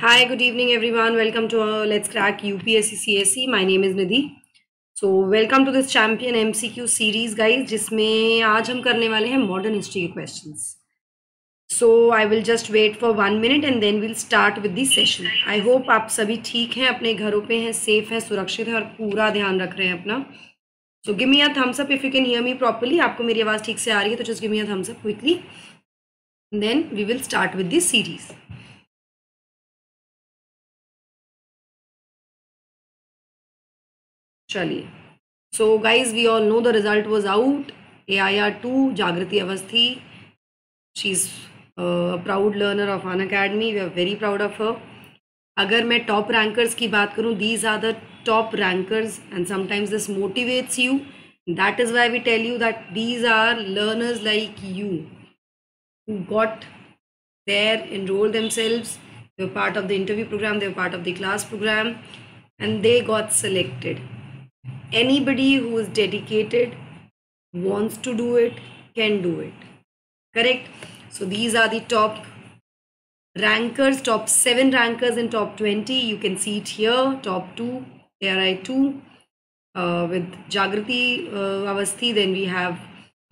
Hi, good evening, everyone. Welcome to uh, Let's Crack UPSC CSE. My name is Nidhi. So, welcome to this Champion MCQ series, guys, जिसमें आज हम करने वाले हैं modern history के questions so I will just wait for one minute and then will start with the session I hope आप सभी ठीक हैं अपने घरों पे हैं सेफ़ हैं सुरक्षित हैं और पूरा ध्यान रख रहे हैं अपना so give me a thumbs up if you can hear me properly आपको मेरी आवाज़ ठीक से आ रही है तो just give me a thumbs up quickly then we will start with this series चलिए। So guys we all know the result was out A I R two Jagriti Awasthi. She is proud learner of Unacademy we are very proud of her अगर मैं top rankers की बात करूँ these are the top rankers and sometimes this motivates you that is why we tell you that these are learners like you who got there, enrolled themselves. They were part of the interview program. They were part of the class program. And they got selected. Anybody who is dedicated wants to do it can do it correct so these are the top rankers top 7 rankers in top 20 you can see it here top 2 ARI 2 uh, with Jagrati uh, Avasthi then we have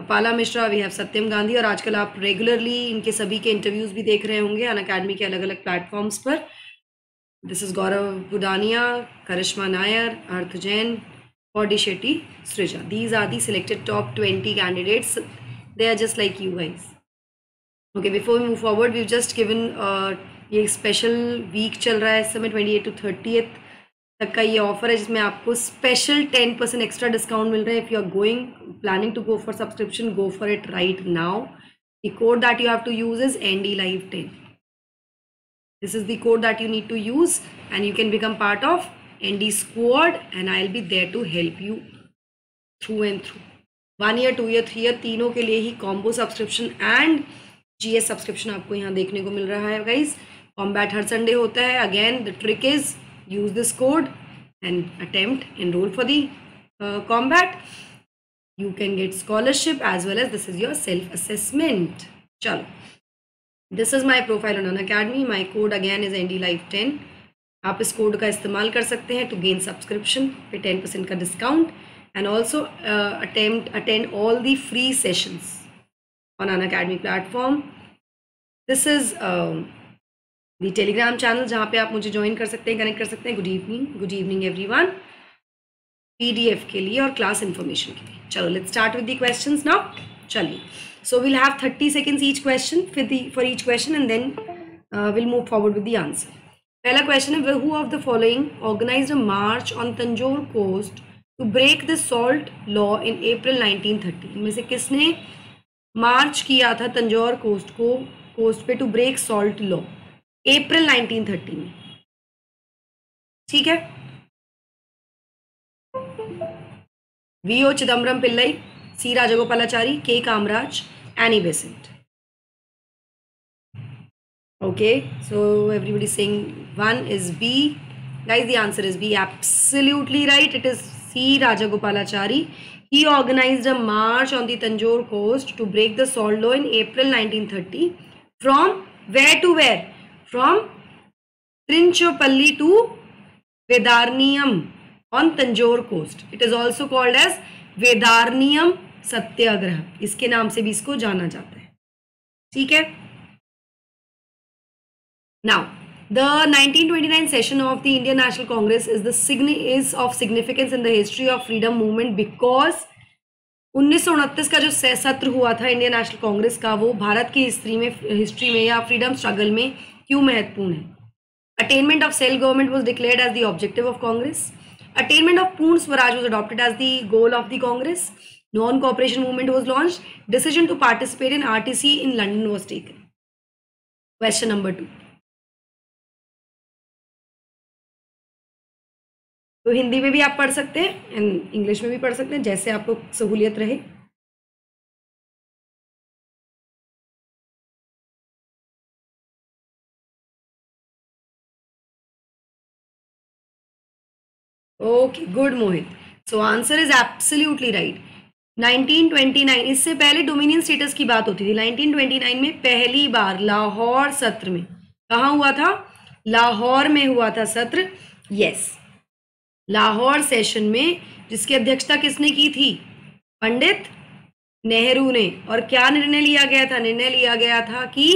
Apala Mishra we have Satyam Gandhi और आजकल आप regularly इनके सभी के interviews भी देख रहे होंगे अन अकेडमी के अलग अलग प्लेटफॉर्म्स पर this is Gaurav Budania Karishma Nair Arth Jain Bodhi Shetty Srija these are the selected top twenty candidates they are just like you guys okay before we move forward we just given ये special week चल रहा है इस समय twenty eight to thirtieth तक का ये offer है जिसमें आपको special ten percent extra discount मिल रहा है. If you are going planning to go for subscription go for it right now the code that you have to use is N D live ten this is the code that you need to use and you can become part of and E squad and I'll be there to help you through and through one year two year three year तीनों के लिए ही combo subscription and G S subscription आपको यहाँ देखने को मिल रहा है गाइज़ कॉम्बैट हर संडे होता है. Again the trick is use this code and attempt enrol for the combat you can get scholarship as well as this is your self assessment चलो this is my profile Unacademy my code again is N D life ten आप इस कोड का इस्तेमाल कर सकते हैं to gain subscription पे टेन परसेंट का discount and also attempt attend all the free sessions on Unacademy platform this is the Telegram channel जहाँ पे आप मुझे ज्वाइन कर सकते हैं कनेक्ट कर सकते हैं। Good evening good evening everyone PDF के लिए और क्लास इन्फॉर्मेशन के लिए। चलो let's start with the questions now चलिए। So will have thirty seconds each question फिर the for each question and then will move forward with the answer पहला question है who of the following organise a march on Tanjore coast to break the salt law in April 1930 इनमें से किसने मार्च किया था Tanjore coast को coast पे to break salt law April 1930 में। ठीक है? V O Chidambaram Pillai C Rajagopalachari K Kamaraj Annie Besant okay so everybody saying one is b guys the answer is b absolutely right it is c rajagopalachari he organized a march on the tanjore coast to break the salt law in april 1930 from where to where from trinchopalli to vedarniyam on tanjore coast it is also called as vedarniyam satyagraha इसके नाम से भी इसको जाना जाता है ठीक है Now, the 1929 session of the Indian National Congress is the is of significance in the history of freedom movement because उन्नीस का जो सत्र हुआ था इंडियन नेशनल कांग्रेस का वो भारत की हिस्ट्री में हिस्ट्री में या फ्रीडम स्ट्रगल में क्यों महत्वपूर्ण है? Attainment of self government was declared as the objective of Congress attainment of Purna Swaraj was adopted as the goal of the Congress non cooperation movement was launch decision to participate in RTC in London was taken question number तो हिंदी में भी आप पढ़ सकते हैं and English में भी पढ़ सकते हैं, जैसे आपको सहूलियत रहे। Okay good Mohit so answer is absolutely right 1929 इससे पहले डोमिनियन स्टेटस की बात होती थी। 1929 में पहली बार लाहौर सत्र में कहा हुआ था? लाहौर में हुआ था सत्र। यस लाहौर सेशन में, जिसकी अध्यक्षता किसने की थी? पंडित नेहरू ने। और क्या निर्णय लिया गया था? निर्णय लिया गया था कि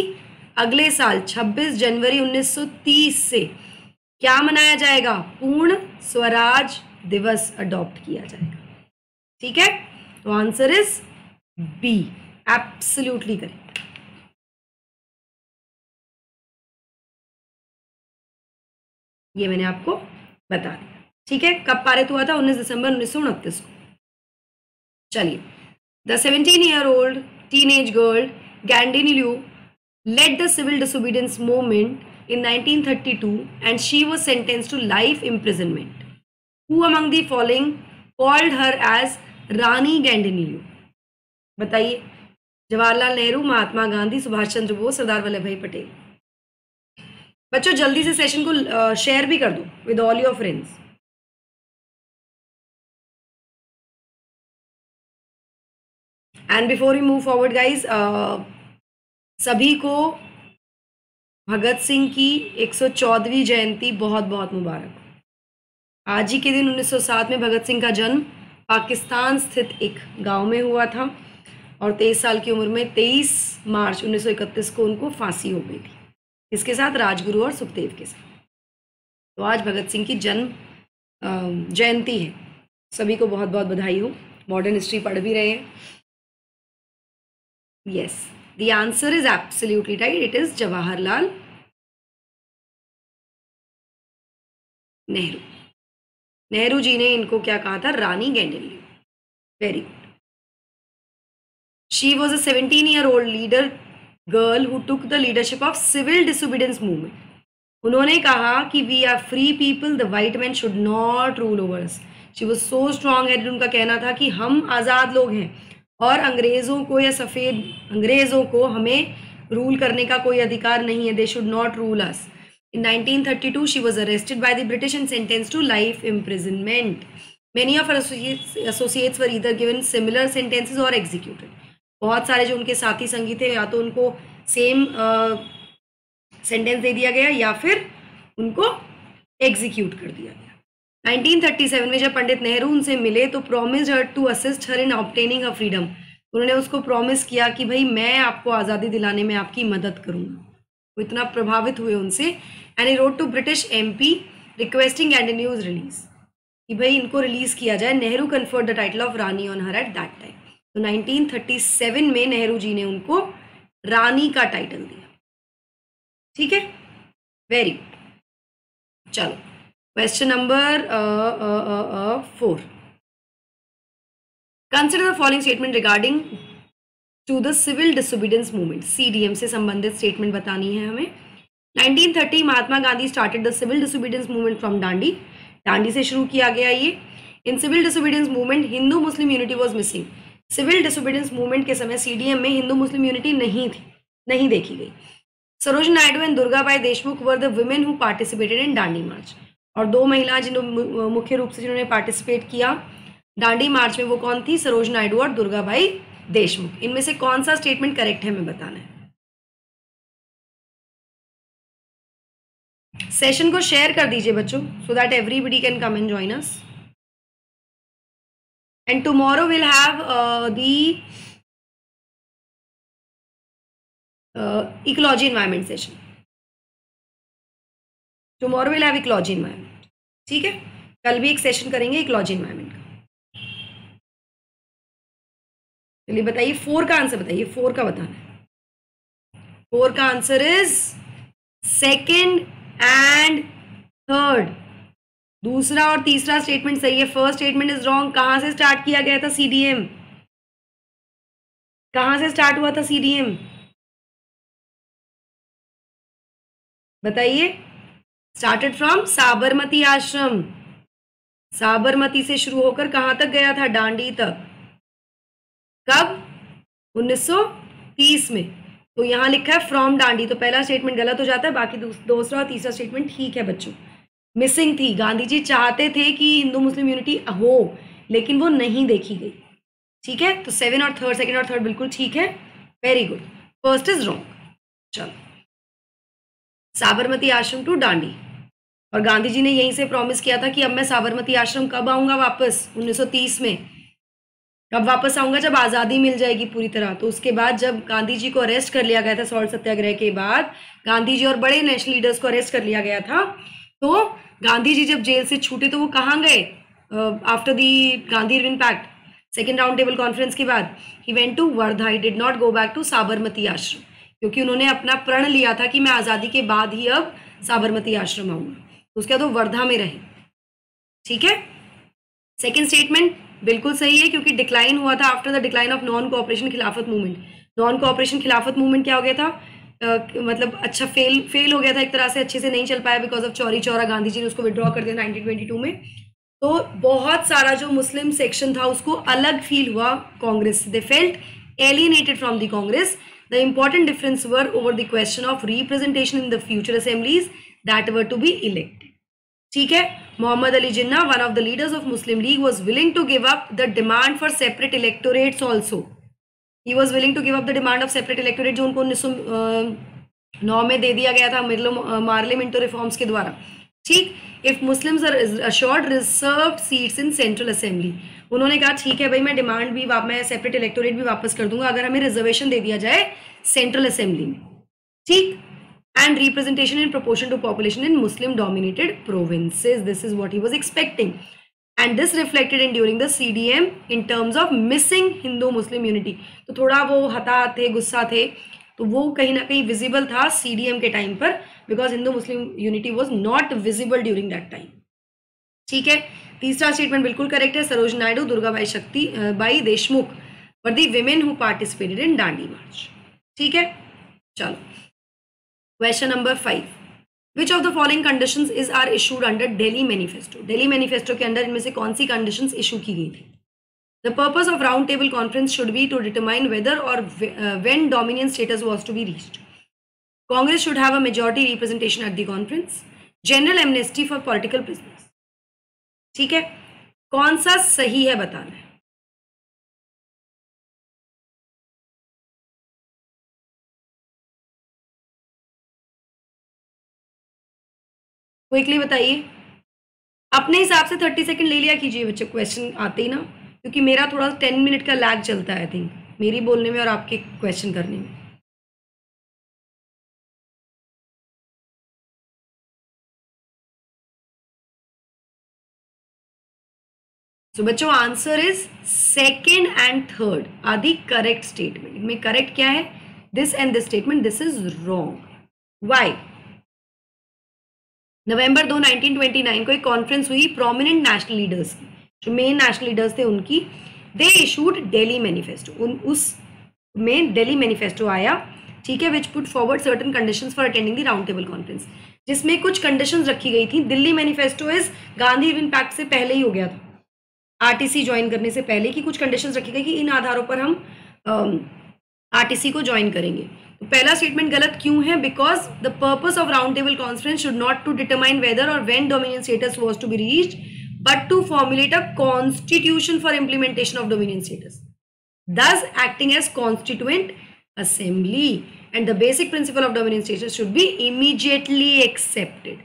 अगले साल 26 जनवरी 1930 से क्या मनाया जाएगा? पूर्ण स्वराज दिवस अडॉप्ट किया जाएगा। ठीक है? तो answer is B absolutely correct ये मैंने आपको बता दिया। ठीक है? कब पारित हुआ था? 19 दिसंबर उन्नीस सौ उनतीस को। चलिए। The seventeen year old teen age girl Gaidinliu led the civil disobedience movement in 1932 and she was sentenced to life imprisonment. Who among the following called her as Rani Gandinillu? बताइए। जवाहरलाल नेहरू, महात्मा गांधी, सुभाष चंद्र बोस, सरदार वल्लभ भाई पटेल। बच्चों, जल्दी से सेशन को share भी कर दो with all your friends and before you move forward guys सभी को भगत सिंह की 114वीं जयंती बहुत बहुत मुबारक आज ही के दिन 1907 में भगत सिंह का जन्म पाकिस्तान स्थित एक गाँव में हुआ था और 23 साल की उम्र में 23 मार्च 1931 को उनको फांसी हो गई थी। इसके साथ राजगुरु और सुखदेव के साथ। तो आज भगत सिंह की जन्म जयंती है। सभी को बहुत बहुत बधाई हो। मॉडर्न हिस्ट्री पढ़ भी रहे हैं। Yes, the answer is absolutely right. It is Jawaharlal Nehru Nehru ji ने इनको क्या कहा था Rani Gaidinliu very good she was a seventeen year old leader girl who took the leadership of civil disobedience movement उन्होंने कहा कि we are free people the white man should not rule over us she was so strong head उनका कहना था कि हम आज़ाद लोग हैं। और अंग्रेज़ों को या सफ़ेद अंग्रेज़ों को हमें रूल करने का कोई अधिकार नहीं है. They should not rule us in 1932 she was arrested by the British and sentence to life imprisonment many of associates were either given similar sentences और एग्जीक्यूटेड बहुत सारे जो उनके साथी संगी थे या तो उनको सेम सेंटेंस uh, दे दिया गया या फिर उनको एग्जीक्यूट कर दिया 1937 में जब पंडित नेहरू उनसे मिले तो promise her to assist her in obtaining a freedom उन्होंने उसको प्रॉमिस किया कि, भाई, मैं आपको आज़ादी दिलाने में आपकी मदद करूँगा। वो इतना प्रभावित हुए उनसे। And he wrote to British M P requesting and news release कि, भाई, इनको रिलीज़ किया जाए। Nehru conferred the title of Rani on her at that time तो 1937 में नेहरू जी ने उनको रानी का टाइटल दिया। ठीक है? वेरी चलो। Question number uh, uh, uh, uh, 4. Consider the following statement regarding to the civil disobedience movement. CDM से संबंधित statement बतानी है हमें 1930 Mahatma Gandhi started the civil disobedience movement from Dandi Dandi से शुरू किया गया ये in civil disobedience movement Hindu Muslim unity was missing civil disobedience movement के समय सीडीएम में हिंदू मुस्लिम यूनिटी नहीं थी नहीं देखी गई Saroj Naidu and Durgabai Deshmukh were the women who participated in Dandi march और दो महिला जिन्होंने मुख्य रूप से जिन्होंने पार्टिसिपेट किया, दांडी मार्च में वो कौन थी? सरोज नायडू और दुर्गा भाई देशमुख। इनमें से कौन सा स्टेटमेंट करेक्ट है हमें बताना है? सेशन को शेयर कर दीजिए बच्चों so that everybody can come and join us and tomorrow will have the ecology environment session tomorrow will have ecology environment ठीक है? कल भी एक सेशन करेंगे इकोलॉजी इन्वायरमेंट का। चलिए बताइए फोर का आंसर बताइए फोर का बताना है। फोर का answer is second and third दूसरा और तीसरा स्टेटमेंट सही है। फ़र्स्ट स्टेटमेंट इज़ रॉन्ग कहाँ से स्टार्ट किया गया था सीडीएम कहाँ से स्टार्ट हुआ था सीडीएम बताइए। स्टार्टेड फ्रॉम साबरमती आश्रम साबरमती से शुरू होकर कहाँ तक गया था? डांडी तक। कब? 1930 में। तो यहाँ लिखा है फ्रॉम डांडी। तो पहला स्टेटमेंट गलत हो जाता है, बाकी दूसरा और तीसरा स्टेटमेंट ठीक है बच्चों। मिसिंग थी। गांधी जी चाहते थे कि हिंदू मुस्लिम यूनिटी हो, लेकिन वो नहीं देखी गई। ठीक है? तो सेवन और थर्ड सेकेंड और थर्ड बिल्कुल ठीक है। Very good first is wrong चलो। साबरमती आश्रम टू डांडी। और गांधी जी ने यहीं से प्रॉमिस किया था कि अब मैं साबरमती आश्रम कब आऊँगा वापस? 1930 में। कब वापस आऊँगा? जब आज़ादी मिल जाएगी पूरी तरह। तो उसके बाद जब गांधी जी को अरेस्ट कर लिया गया था सॉल्ट सत्याग्रह के बाद गांधी जी और बड़े नेशनल लीडर्स को अरेस्ट कर लिया गया था तो गांधी जी जब जेल से छूटे तो वो कहाँ गए? After the Gandhi Irwin pact second round table conference के बाद he went to Wardha he did not go back to Sabarmati Ashram क्योंकि उन्होंने अपना प्रण लिया था कि मैं आज़ादी के बाद ही अब साबरमती आश्रम आऊँगा। उसके बाद वो वर्धा में रहे। ठीक है? सेकेंड स्टेटमेंट बिल्कुल सही है क्योंकि डिक्लाइन हुआ था after the decline of non cooperation Khilafat movement non cooperation Khilafat movement क्या हो गया था? uh, मतलब अच्छा फेल फेल हो गया था एक तरह से अच्छे से नहीं चल पाया बिकॉज़ ऑफ़ चौरी चौरा गांधी जी ने उसको विड्रॉ कर दिया 1922 में। तो बहुत सारा जो मुस्लिम सेक्शन था उसको अलग फील हुआ Congress they felt alienated from the Congress. The important difference were over the question of representation in the future assemblies that were to be elected ठीक है? Mohammad Ali Jinnah one of the leaders of Muslim League was willing to give up the demand for separate electorates also he was willing to give up the demand of separate electorate जो उनको उन्नीस नौ में दे दिया गया था मार्लिमेंटो reforms के द्वारा। ठीक? If Muslims are assured reserve seats in central assembly उन्होंने कहा, ठीक है भाई, मैं डिमांड भी मैं सेपरेट इलेक्टोरेट भी वापस कर दूँगा, अगर हमें रिजर्वेशन दे दिया जाए सेंट्रल असेंबली में। ठीक? And representation in proportion to population in Muslim dominated provinces this is what he was expecting and this reflected in during the C D M in terms of missing Hindu Muslim unity तो थोड़ा वो हता, थे, गुस्सा थे तो वो कहीं ना कहीं विजिबल था सी डी एम के टाइम पर because Hindu Muslim unity was not visible during that time ठीक है? तीसरा स्टेटमेंट बिल्कुल करेक्ट है, Saroj Naidu Durga Bai Shakti Bai Deshmukh for the women who participated in Dandi march ठीक है? चलो। Question number five which of the following condition is are issued under Delhi manifesto Delhi manifesto के अंदर इनमें से कौन सी condition issue की गई थी? The purpose of round table conference should be to determine whether और when dominion status was to be reached Congress should have a majority representation at the conference general amnesty for political business ठीक है? कौन सा सही है बताना है। Quickly बताइए। अपने हिसाब से थर्टी सेकंड ले लिया कीजिए बच्चे क्वेश्चन आते ही ना, क्योंकि मेरा थोड़ा टेन मिनट का लैग चलता है आई थिंक मेरी बोलने में और आपके क्वेश्चन करने में। तो बच्चों answer is second and third are the correct statement में करेक्ट क्या है? This and this statement this is wrong why November दो 1929 को एक कॉन्फ्रेंस हुई प्रोमिनेंट नेशनल लीडर्स की। जो मेन नेशनल लीडर्स थे उनकी दे इशूड डेली मैनिफेस्टो उन, उस में डेली मैनिफेस्टो आया, ठीक है which put forward certain conditions for attending the round table conference जिसमें कुछ कंडीशंस रखी गई थी। Delhi manifesto is Gandhi Irwin pact से पहले ही हो गया था। आरटीसी ज्वाइन करने से पहले की कुछ कंडीशंस रखी गई कि इन आधारों पर हम आरटीसी को ज्वाइन करेंगे। तो पहला स्टेटमेंट गलत क्यों है? Because the purpose of round table conference should not to determine whether और when dominion status was to be reach but to formulate a constitution for implementation of dominion status thus, acting as constituent assembly and the basic principle of dominant status should be immediately accepted.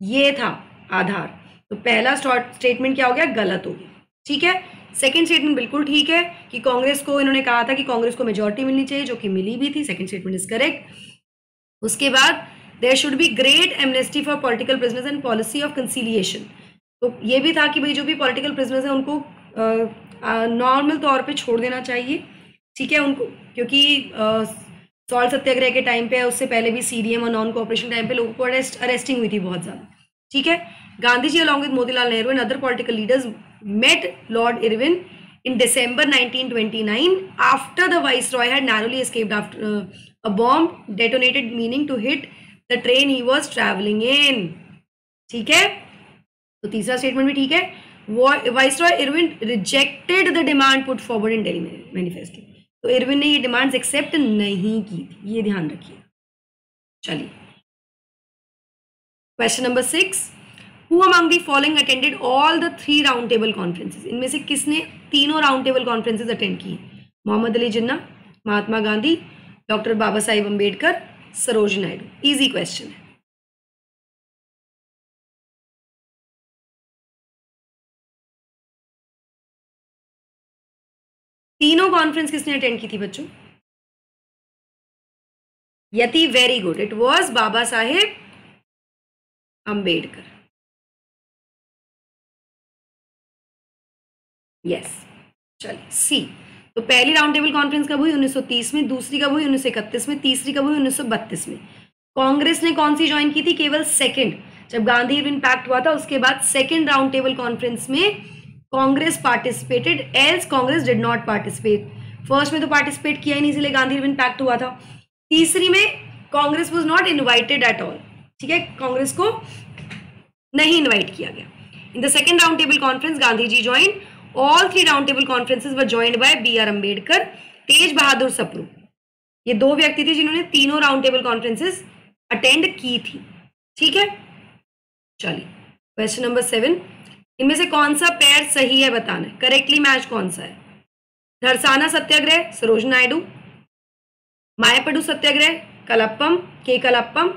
ये था आधार। तो पहला statement क्या हो गया? गलत हो गया। ठीक है? सेकेंड स्टेटमेंट बिल्कुल ठीक है कि कांग्रेस को, इन्होंने कहा था कि कांग्रेस को मेजोरिटी मिलनी चाहिए, जो कि मिली भी थी सेकेंड स्टेटमेंट इज़ करेक्ट उसके बाद there should be great amnesty for political prisoners and policy of conciliation तो ये भी था कि भाई जो भी पॉलिटिकल प्रिजनर्स हैं, उनको नॉर्मल तौर पे छोड़ देना चाहिए। ठीक है? उनको, क्योंकि सॉल्ट सत्याग्रह के टाइम पे, उससे पहले भी सी और नॉन कोऑपरेशन टाइम पे लोगों को अरेस्ट अरेस्टिंग हुई थी बहुत ज़्यादा। ठीक है? Gandhi ji along with Motilal Nehru and other political leaders met Lord Irwin in December 1929 after the Viceroy had narrowly escaped after uh, a bomb detonated meaning to hit the train he was traveling in. ठीक है तो तीसरा स्टेटमेंट भी ठीक है viceroy Irwin rejected the demand put forward in Delhi manifesto तो Irwin ने ये डिमांड्स एक्सेप्ट नहीं की थी ये ध्यान रखिए चलिए question number six who among the following attended all the three round table conferences इनमें से किसने तीनों राउंड टेबल कॉन्फ्रेंसेज अटेंड की Mohammad Ali Jinnah, Mahatma Gandhi, doctor Baba Saheb Ambedkar Saroj Naidu. Easy question है। तीनों conference किसने attend की थी बच्चों? Yati very good it was Baba Saheb Ambedkar. Yes चलिए सी तो पहली राउंड टेबल कॉन्फ्रेंस कब हुई? 1930 में, दूसरी कब हुई? 1931 में, तीसरी कब हुई? 1932 में। कांग्रेस ने कौन सी ज्वाइन की थी? केवल सेकंड जब गांधी इम्पैक्ट हुआ था, उसके बाद सेकंड राउंड टेबल कॉन्फ्रेंस में Congress participated else Congress did not participate first में तो पार्टिसिपेट किया ही नहीं, इसलिए गांधी इम्पैक्ट हुआ था। तीसरी में Congress was not invited at all ठीक है? कांग्रेस को नहीं इन्वाइट किया गया। In the second round table conference Gandhi ji join three round table conferences were joined by B R Ambedkar Tej Bahadur Sapru ये दो व्यक्ति थे जिन्होंने तीनों राउंड टेबल कॉन्फ्रेंसेज अटेंड की थी। ठीक है? चलिए क्वेश्चन नंबर सेवन इनमें से कौन सा पैर सही है बताना करेक्टली मैच कौन सा है? धरसाना सत्याग्रह, सरोज नायडू। मायापडु सत्याग्रह, कलप्पम, के कलप्पम।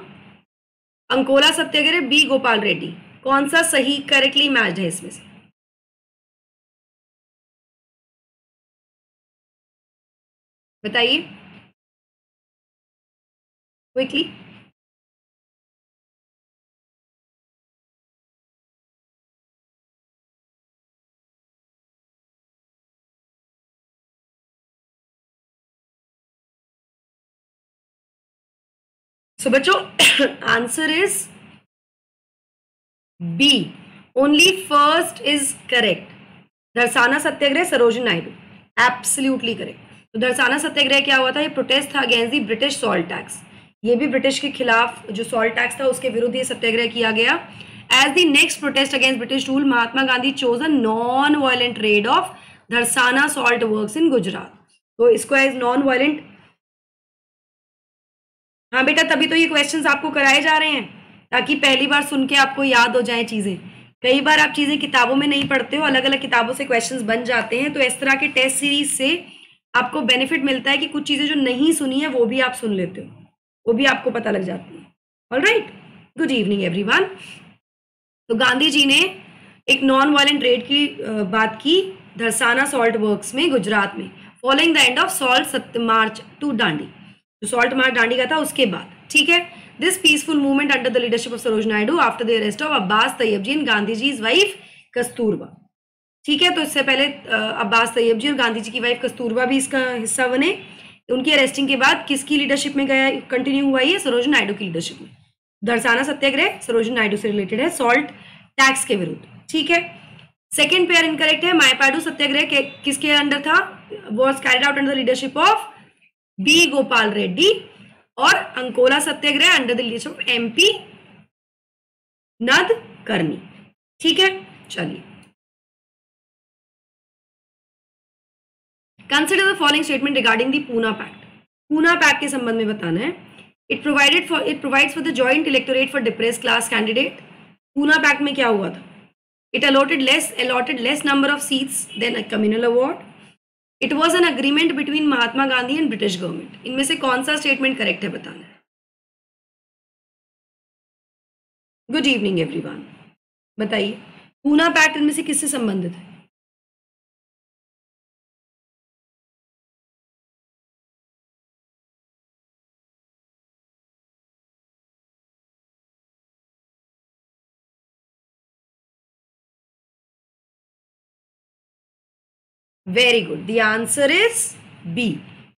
अंकोला सत्याग्रह, बी गोपाल रेड्डी। कौन सा सही करेक्टली मैच है इसमें से? बताइए। क्विकली सो बच्चों answer is B only first is correct Dharasana satyagraha Sarojini Naidu. Absolutely correct तो दरसाना सत्याग्रह क्या हुआ था? ये प्रोटेस्ट था against the British salt tax ये भी ब्रिटिश के खिलाफ जो सॉल्ट टैक्स था, उसके विरुद्ध ये सत्याग्रह किया गया। As the next protest against British rule Mahatma Gandhi chose a non violent raid of Dharasana salt works in Gujarat तो इसको एज नॉन वायलेंट हाँ बेटा, तभी तो ये क्वेश्चंस आपको कराए जा रहे हैं, ताकि पहली बार सुन के आपको याद हो जाए चीज़ें। कई बार आप चीज़ें किताबों में नहीं पढ़ते हो अलग अलग किताबों से क्वेश्चंस बन जाते हैं तो इस तरह के टेस्ट सीरीज़ से आपको बेनिफिट मिलता है कि कुछ चीज़ें जो नहीं सुनी है, वो भी आप सुन लेते हो। वो भी आपको पता लग जाती है। All right good evening everyone तो गांधी जी ने एक नॉन वायलेंट रेड की बात की धरसाना सॉल्ट वर्क्स में, गुजरात में। Following the end of salt Satya march to डांडी जो सॉल्ट मार्च डांडी का था, उसके बाद, ठीक है? This peaceful movement under the leadership of Saroj Naidu after the arrest of Abbas Tyabji and Gandhi ji wife Kasturba ठीक है तो इससे पहले अब्बास तैयब जी और गांधी जी की वाइफ कस्तूरबा भी इसका हिस्सा बने। उनकी अरेस्टिंग के बाद किसकी लीडरशिप में गया कंटिन्यू हुआ ये सरोजन नायडू की लीडरशिप में। दरसाना सत्याग्रह सरोजन नायडू से रिलेटेड है सॉल्ट टैक्स के विरुद्ध। ठीक है? सेकेंड पेयर इनकरेक्ट है, मायपाडू सत्याग्रह किसके अंडर था? Was carried out under the leadership of B Gopal Reddy और Ankola satyagraha under the leadership of M P Nadkarni ठीक है? चलिए। Consider the following statement regarding the Poona pact Poona pact के संबंध में बताना है। It provided for it provides for the joint electorate for depress class candidate Poona pact में क्या हुआ था? It allotted less allotted less number of seats than a communal award it was an agreement between Mahatma Gandhi and British government इनमें से कौन सा statement correct है बताना है। गुड इवनिंग एवरीवन बताइए पूना पैक्ट इनमें से किससे संबंधित है? Very good the answer is B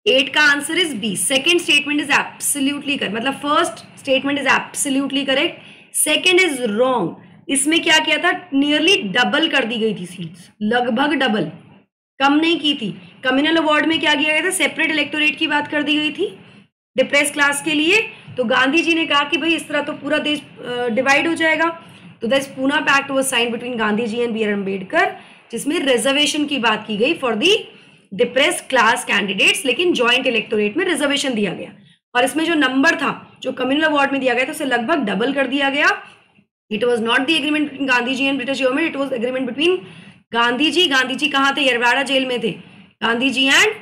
eight का answer is B second statement is absolutely correct मतलब first statement is absolutely correct second is wrong इसमें क्या किया था? नियरली डबल कर दी गई थी सीट्स लगभग डबल कम नहीं की थी. कम्युनल अवार्ड में क्या किया गया था? सेपरेट इलेक्टोरेट की बात कर दी गई थी. डिप्रेस क्लास के लिए. तो गांधी जी ने कहा कि भाई इस तरह तो पूरा देश डिवाइड हो जाएगा. तो this Poona pact was sign between Gandhi ji and B R Ambedkar जिसमें रिजर्वेशन की बात की गई for the depress class candidates लेकिन ज्वाइंट इलेक्टोरेट में रिजर्वेशन दिया गया। और इसमें जो नंबर था, जो कम्युनल अवार्ड में दिया गया था, उसे लगभग डबल कर दिया गया। It was not the agreement between Gandhi ji and British government it was agreement between Gandhi ji Gandhi ji कहाँ थे? यरवाड़ा जेल में थे। गांधी जी एंड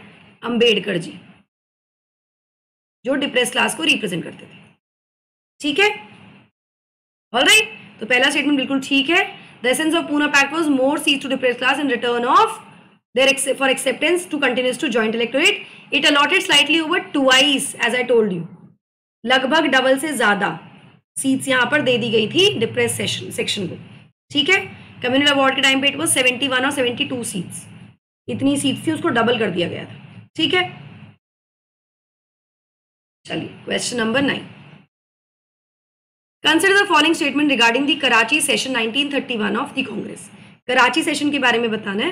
अंबेडकर जी जो डिप्रेस क्लास को रिप्रेजेंट करते थे। ठीक है? ऑल राइट तो पहला स्टेटमेंट बिल्कुल ठीक है। The essence of Pune Pact was more seats to depressed class in return of their ex for acceptance to continues to joint electorate it allotted slightly over twice as i told you लगभग double से ज़्यादा seats यहाँ पर दे दी गई थी depress session section को ठीक है कम्युनल अवार्ड के टाइम पे इट वो सेवेंटी वन और सेवेंटी टू सीट्स इतनी सीट्स थी उसको डबल कर दिया गया था ठीक है चलिए question number nine consider the following statement regarding the Karachi session 1931 of the Congress Karachi session के बारे में बताना है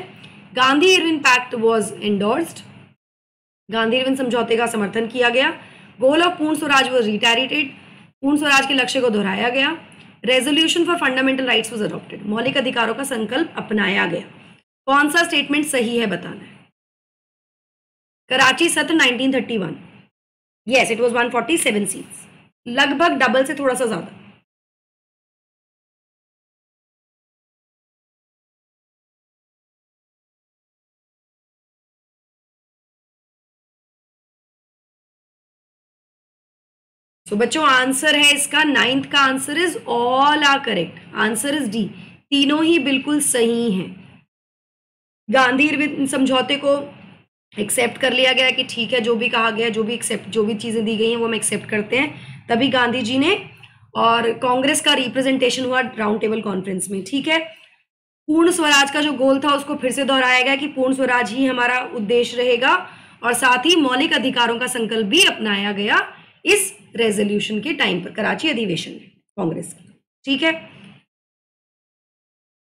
Gandhi Irwin pact was endorsed Gandhi Irwin समझौते का समर्थन किया गया गोल ऑफ़ पूर्ण स्वराज वॉज़ रिटेरिटेड पूर्ण स्वराज के लक्ष्य को दोहराया गया resolution for fundamental rights was adopted मौलिक अधिकारों का संकल्प अपनाया गया कौन सा स्टेटमेंट सही है बताना है कराची सत्र 1931 यस इट वाज 147 सीट्स लगभग डबल से थोड़ा सा ज़्यादा तो बच्चों आंसर है इसका नाइन्थ का answer is all are correct answer is D तीनों ही बिल्कुल सही हैं। गांधी समझौते को एक्सेप्ट कर लिया गया कि ठीक है, जो भी कहा गया, जो भी एक्सेप्ट जो भी चीज़ें दी गई हैं, वो हम एक्सेप्ट करते हैं। तभी गांधी जी ने और कांग्रेस का रिप्रेजेंटेशन हुआ राउंड टेबल कॉन्फ्रेंस में, ठीक है? पूर्ण स्वराज का जो गोल था, उसको फिर से दोहराया गया कि पूर्ण स्वराज ही हमारा उद्देश्य रहेगा और साथ ही मौलिक अधिकारों का संकल्प भी अपनाया गया। इस रेजोल्यूशन के टाइम पर, कराची अधिवेशन में, कांग्रेस की। ठीक है?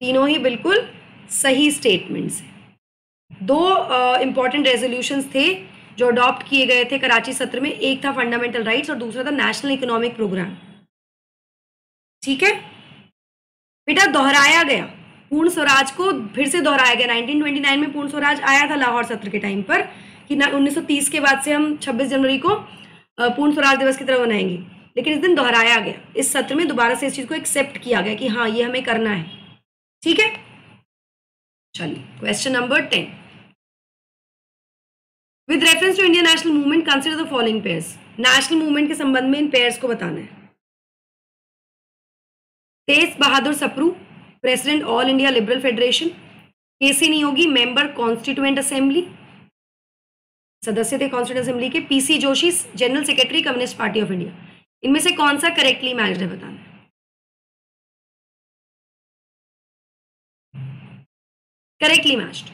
तीनों ही बिल्कुल सही स्टेटमेंट्स हैं। दो इंपॉर्टेंट रेजोल्यूशंस थे जो अडॉप्ट किए गए थे कराची सत्र में। एक था फंडामेंटल राइट्स और दूसरा था नेशनल इकोनॉमिक प्रोग्राम ठीक है? बेटा, दोहराया गया। पूर्ण स्वराज को फिर से दोहराया गया। 1929 में पूर्ण स्वराज आया था लाहौर सत्र के टाइम पर कि 1930 के बाद से हम 26 जनवरी को पूर्ण स्वराज दिवस की तरह मनाएँगे। लेकिन इस दिन दोहराया गया। इस सत्र में दोबारा से इस चीज़ को एक्सेप्ट किया गया कि हाँ ये हमें करना है। ठीक है? चलिए question number ten with reference to Indian national movement consider the following pairs national movement के संबंध में इन पेयर्स को बताना है। Tej Bahadur Sapru president all India liberal federation K C Neogy member constituent assembly सदस्य थे कॉन्स्टिट्यूंट असेंबली के P C Joshi general secretary communist party of India इनमें से कौन सा करेक्टली मैच है, बताना। Correctly matched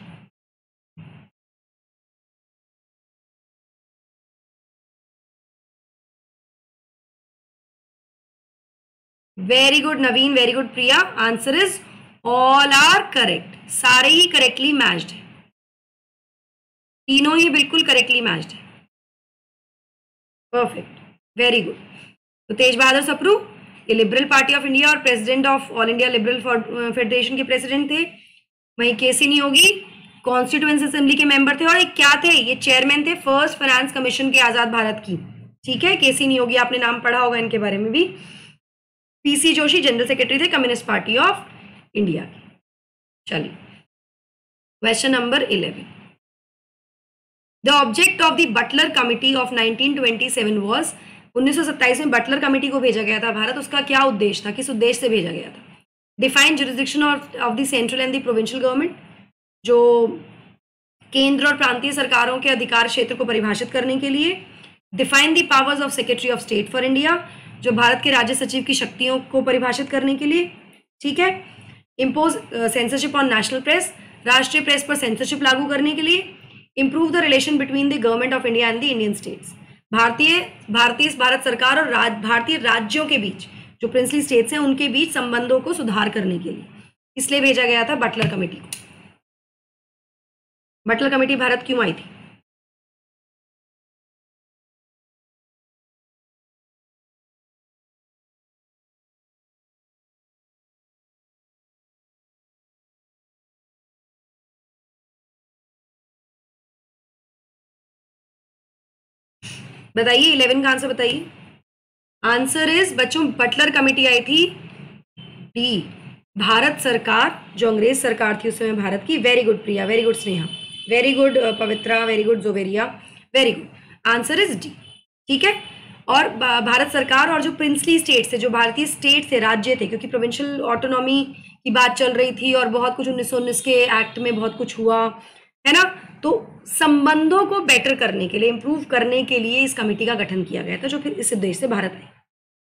very good Naveen very good Priya answer is all are correct सारे ही करेक्टली मैच्ड है। तीनों ही बिल्कुल करेक्टली मैच्ड है। परफेक्ट वेरी गुड तो तेज बहादुर सप्रू, ये लिबरल पार्टी ऑफ़ इंडिया और president of all India liberal federation के प्रेसिडेंट थे। वहीं के नहीं होगी कॉन्स्टिट्यूंस असेंबली के मेंबर थे और एक क्या थे? ये चेयरमैन थे फ़र्स्ट फाइनेंस कमीशन के आज़ाद भारत की। ठीक है? के सी नहीं होगी आपने नाम पढ़ा होगा इनके बारे में भी। P C Joshi general secretary थे कम्युनिस्ट पार्टी ऑफ़ इंडिया चलिए। Question number eleven the object of the Butler committee of 1927 was 1927 में बटलर कमेटी को भेजा गया था भारत, उसका क्या उद्देश्य था? किस उद्देश्य से भेजा गया था? Define jurisdiction of the central and the provincial government जो केंद्र और प्रांतीय सरकारों के अधिकार क्षेत्र को परिभाषित करने के लिए। Define the powers of secretary of state for India जो भारत के राज्य सचिव की शक्तियों को परिभाषित करने के लिए। ठीक है? Impose censorship on national press राष्ट्रीय प्रेस पर सेंसरशिप लागू करने के लिए। Improve the relation between the government of India and the Indian states भारतीय भारतीय भारत सरकार और राज, भारतीय राज्यों के बीच जो प्रिंसली स्टेट्स हैं उनके बीच संबंधों को सुधार करने के लिए। इसलिए भेजा गया था बटलर कमेटी को। बटलर कमेटी भारत क्यों आई थी? बताइए, इलेवन का आंसर बताइए। आंसर इज़, बच्चों, बटलर कमेटी आई थी। डी भारत सरकार, जो अंग्रेज़ सरकार थी उस समय भारत की। Very good Priya. Very good Sneha. Very good Pavitra. Very good Joveria. Very good answer is D ठीक है? और भारत सरकार और जो प्रिंसली स्टेट्स थे, जो भारतीय स्टेट थे, राज्य थे, क्योंकि प्रोविंशियल ऑटोनॉमी की बात चल रही थी और बहुत कुछ उन्नीस सौ उन्नीस के एक्ट में बहुत कुछ हुआ, है ना? तो संबंधों को बेटर करने के लिए इंप्रूव करने के लिए इस कमेटी का गठन किया गया था, जो फिर इस उद्देश्य से भारत आई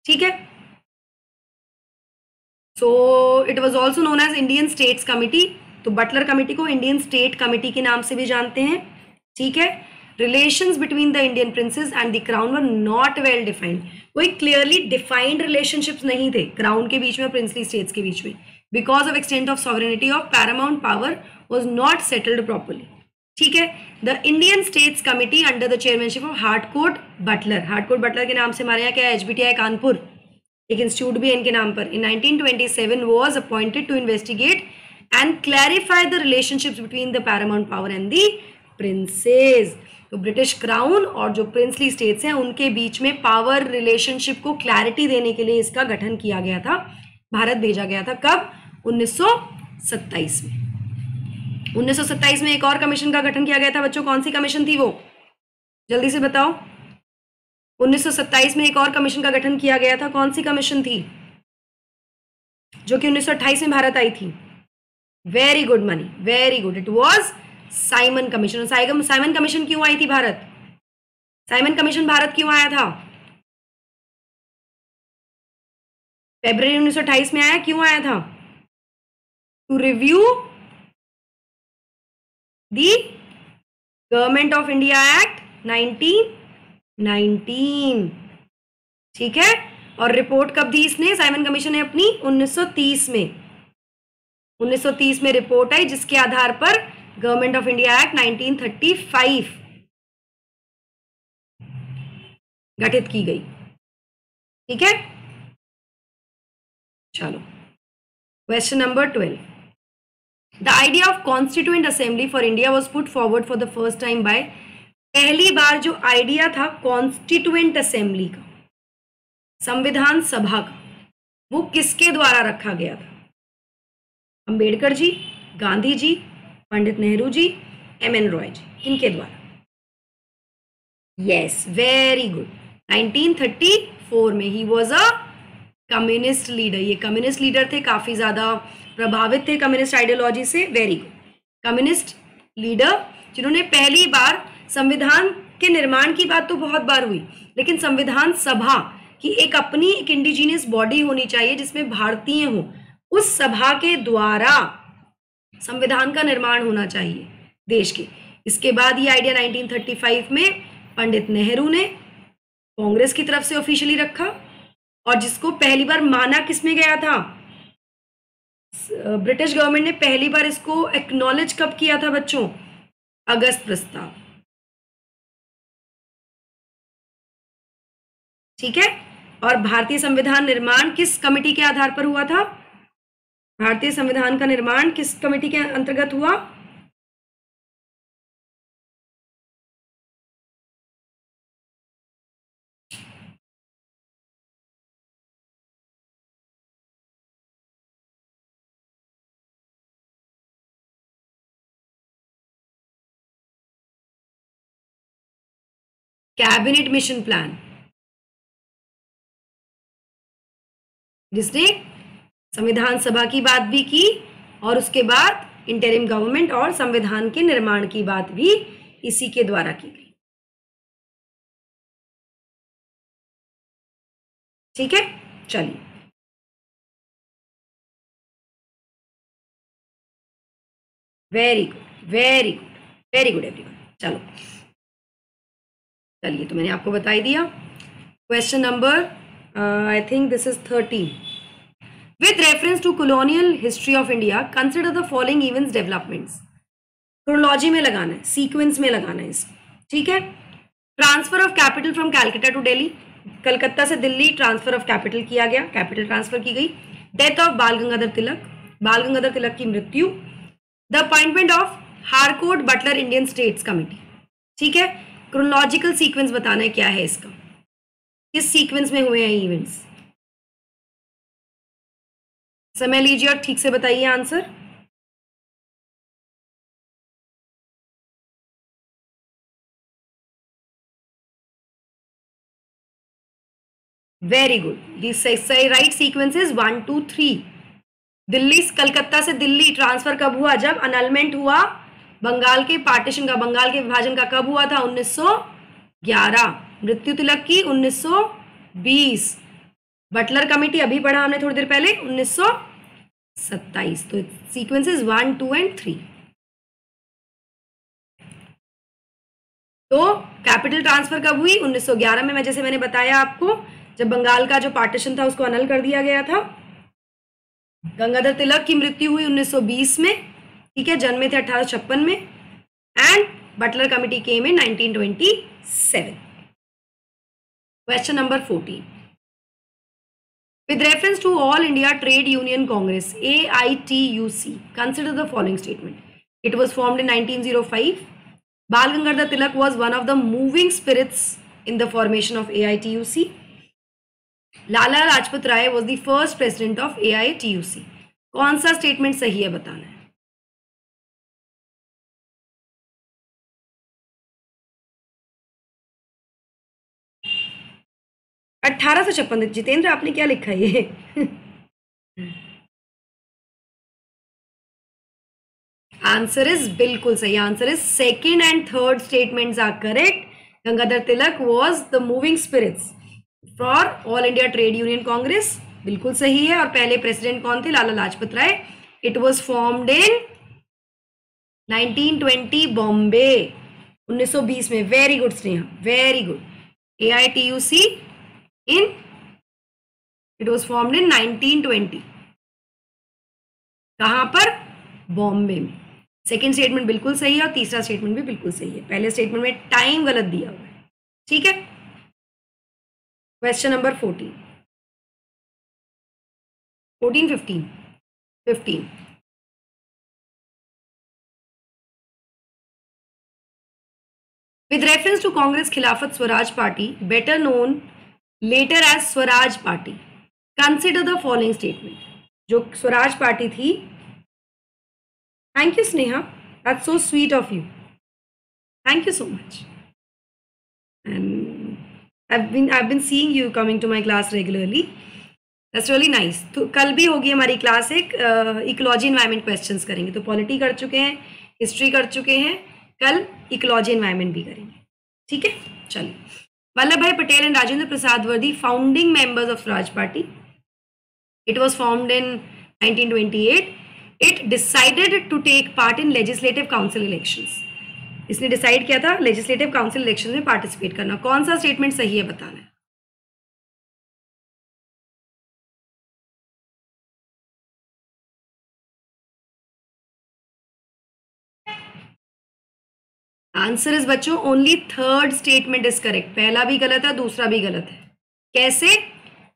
ठीक है? So it was also known as Indian states committee तो बटलर कमेटी को इंडियन स्टेट कमेटी के नाम से भी जानते हैं। ठीक है? Relations between the Indian princes and the crown were not well defined कोई क्लियरली डिफाइंड रिलेशनशिप्स नहीं थे क्राउन के बीच में और प्रिंसली स्टेट्स के बीच में। Because of extent of sovereignty of paramount power was not settled properly ठीक है? The Indian states committee under the chairmanship of Harcourt Butler Harcourt Butler के नाम से हमारे यहाँ क्या है? एच कानपुर एक इंस्टीट्यूट भी है इनके नाम पर. In 1927 was appointed to investigate and clarify the relationships between the paramount power and the princes तो ब्रिटिश क्राउन और जो प्रिंसली स्टेट्स हैं, उनके बीच में पावर रिलेशनशिप को क्लैरिटी देने के लिए इसका गठन किया गया था। भारत भेजा गया था कब? 1927 में। 1927 में एक और कमीशन का गठन किया गया था, बच्चों, कौन सी कमीशन थी वो? जल्दी से बताओ। 1927 में एक और कमीशन का गठन किया गया था, कौन सी कमीशन थी? जो कि 1928 में भारत आई थी। Very good Mani very good it was Simon commission Simon commission क्यों आई थी भारत? साइमन कमीशन भारत क्यों आया था? फेब्रवरी 1928 में आया, क्यों आया था? To review the government of India act 1919 ठीक है? और रिपोर्ट कब दी इसने? साइमन कमीशन ने अपनी 1930 में। 1930 में रिपोर्ट आई, जिसके आधार पर गवर्नमेंट ऑफ़ इंडिया एक्ट 1935 गठित की गई। ठीक है? चलो। Question number twelve the idea of constituent assembly for India was put forward for the first time by पहली बार जो आइडिया था कॉन्स्टिट्यूएंट असेंबली का, संविधान सभा का, वो किसके द्वारा रखा गया था? अंबेडकर जी, गांधी जी, पंडित नेहरू जी एम एन रॉय जी, इनके द्वारा। यस वेरी गुड 1934 में ही वॉज़ अ कम्युनिस्ट लीडर ये कम्युनिस्ट लीडर थे, काफ़ी ज़्यादा प्रभावित थे कम्युनिस्ट आइडियोलॉजी से वेरी गुड कम्युनिस्ट लीडर जिन्होंने पहली बार संविधान के निर्माण की बात तो बहुत बार हुई, लेकिन संविधान सभा की एक अपनी एक इंडिजीनियस बॉडी होनी चाहिए जिसमें भारतीय हो, उस सभा के द्वारा संविधान का निर्माण होना चाहिए देश के। इसके बाद ये आइडिया 1935 में पंडित नेहरू ने कांग्रेस की तरफ़ से ऑफिशियली रखा। और जिसको पहली बार माना किसमें गया था? ब्रिटिश गवर्नमेंट ने पहली बार इसको एक्नॉलेज कब किया था बच्चों? अगस्त प्रस्ताव। ठीक है? और भारतीय संविधान निर्माण किस कमेटी के आधार पर हुआ था? भारतीय संविधान का निर्माण किस कमेटी के अंतर्गत हुआ? Cabinet mission plan. जिसने संविधान सभा की बात भी की और उसके बाद इंटरिम गवर्नमेंट और संविधान के निर्माण की बात भी इसी के द्वारा की गई। ठीक है? चलिए। Very good very good very good everyone चलो। चलिए तो मैंने आपको बता ही दिया question number I think this is thirteen with reference to colonial history of India consider the following events developments क्रोलॉजी में लगाना है सीक्वेंस में लगाना है इसको ठीक है? Transfer of capital from Calcutta to Delhi Calcutta से दिल्ली ट्रांसफ़र ऑफ़ कैपिटल किया गया कैपिटल ट्रांसफ़र की गई। डेथ ऑफ़ बाल गंगाधर तिलक। बाल गंगाधर तिलक की मृत्यु। The appointment of Harcourt Butler Indian states committee ठीक है? क्रोनोलॉजिकल सीक्वेंस बताना है क्या है इसका? किस सीक्वेंस में हुए हैं इवेंट्स समय लीजिए और ठीक से बताइए answer very good right sequence is one two three Delhi Calcutta से दिल्ली ट्रांसफ़र कब हुआ? जब अनलमेंट हुआ बंगाल के पार्टीशन का, बंगाल के विभाजन का कब हुआ था? 1911 मृत्यु तिलक की 1920 बटलर कमेटी अभी पढ़ा हमने थोड़ी देर पहले 1927 तो sequences one two and three तो कैपिटल ट्रांसफ़र कब हुई? 1911 में, मैं जैसे मैंने बताया आपको, जब बंगाल का जो पार्टीशन था, उसको अनल कर दिया गया था। गंगाधर तिलक की मृत्यु हुई 1920 में। ठीक है, जन्मे थे अठारह छप्पन में एंड बटलर कमिटी के में 1927 question number 14 with reference to all India trade union congress A I T U C consider the following statement it was form in nineteen zero five Bal Gangadhar Tilak was one of the moving spirits in the formation of A I T U C Lala Lajpat Rai was the first president of A I T U C कौन सा statement सही है बताना है? अट्ठारह सौ छप्पन। जितेंद्र, आपने क्या लिखा ये? आंसर इज़ बिल्कुल सही। Answer is second and third statements are correct Gangadhar Tilak was the moving spirits for all India trade union congress बिल्कुल सही है। और पहले प्रेसिडेंट कौन थे? Lala Lajpat Rai. It was formed in 1920 Bombay 1920 में। Very good Sneha very good A I T U C in it was formed in 1920 कहाँ पर बॉम्बे में सेकेंड स्टेटमेंट बिल्कुल सही है और तीसरा स्टेटमेंट भी बिल्कुल सही है पहले स्टेटमेंट में टाइम गलत दिया हुआ है ठीक है Question number 14. 14, 15. 15. With reference to Congress Khilafat Swaraj Party, better known later as Swaraj party consider the following statement जो स्वराज पार्टी थी thank you Sneha that so sweet of you thank you so much and I been I been seeing you coming to my class regularly that's really nice तो कल भी होगी हमारी class एक ecology environment question करेंगे। तो polity कर चुके हैं हिस्ट्री कर चुके हैं। कल इकोलॉजी इन्वायरमेंट भी करेंगे। ठीक है? चलिए। Vallabh bhai Patel and Rajendra Prasad were the founding members of Swaraj party it was formed in 1928 it decided to take part in legislative council elections. इसने डिसाइड किया था लेजिस्लेटिव काउंसिल इलेक्शन में participate करना। कौन सा statement सही है बताना है? आंसर इज़ बच्चों only third statement is correct पहला भी गलत है, दूसरा भी गलत है। कैसे?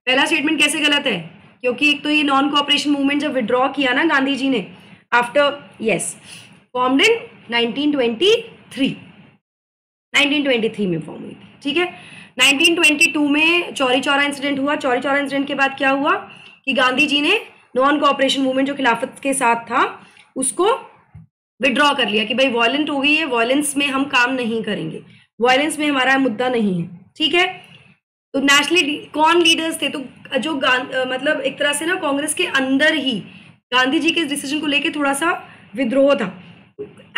पहला स्टेटमेंट कैसे गलत है? क्योंकि एक तो ये नॉन कॉपरेशन मूवमेंट जब विड्रॉ किया ना गांधी जी ने after yes formed in 1920 three 1923 में फॉर्म हुई थी, ठीक है? 1922 में चौरी चौरा इंसिडेंट हुआ। चौरी चौरा इंसिडेंट के बाद क्या हुआ? कि गांधी जी ने नॉन कोऑपरेशन मूवमेंट जो खिलाफत के साथ था, उसको विड्रॉ कर लिया कि भाई वॉयलेंट हो गई है वॉयलेंस में हम काम नहीं करेंगे। वॉयलेंस में हमारा मुद्दा नहीं है, ठीक है? तो नेशनली कौन लीडर्स थे? तो जो मतलब एक तरह से ना कांग्रेस के अंदर ही, गांधी जी के इस डिसीज़न को लेके थोड़ा सा विद्रोह था।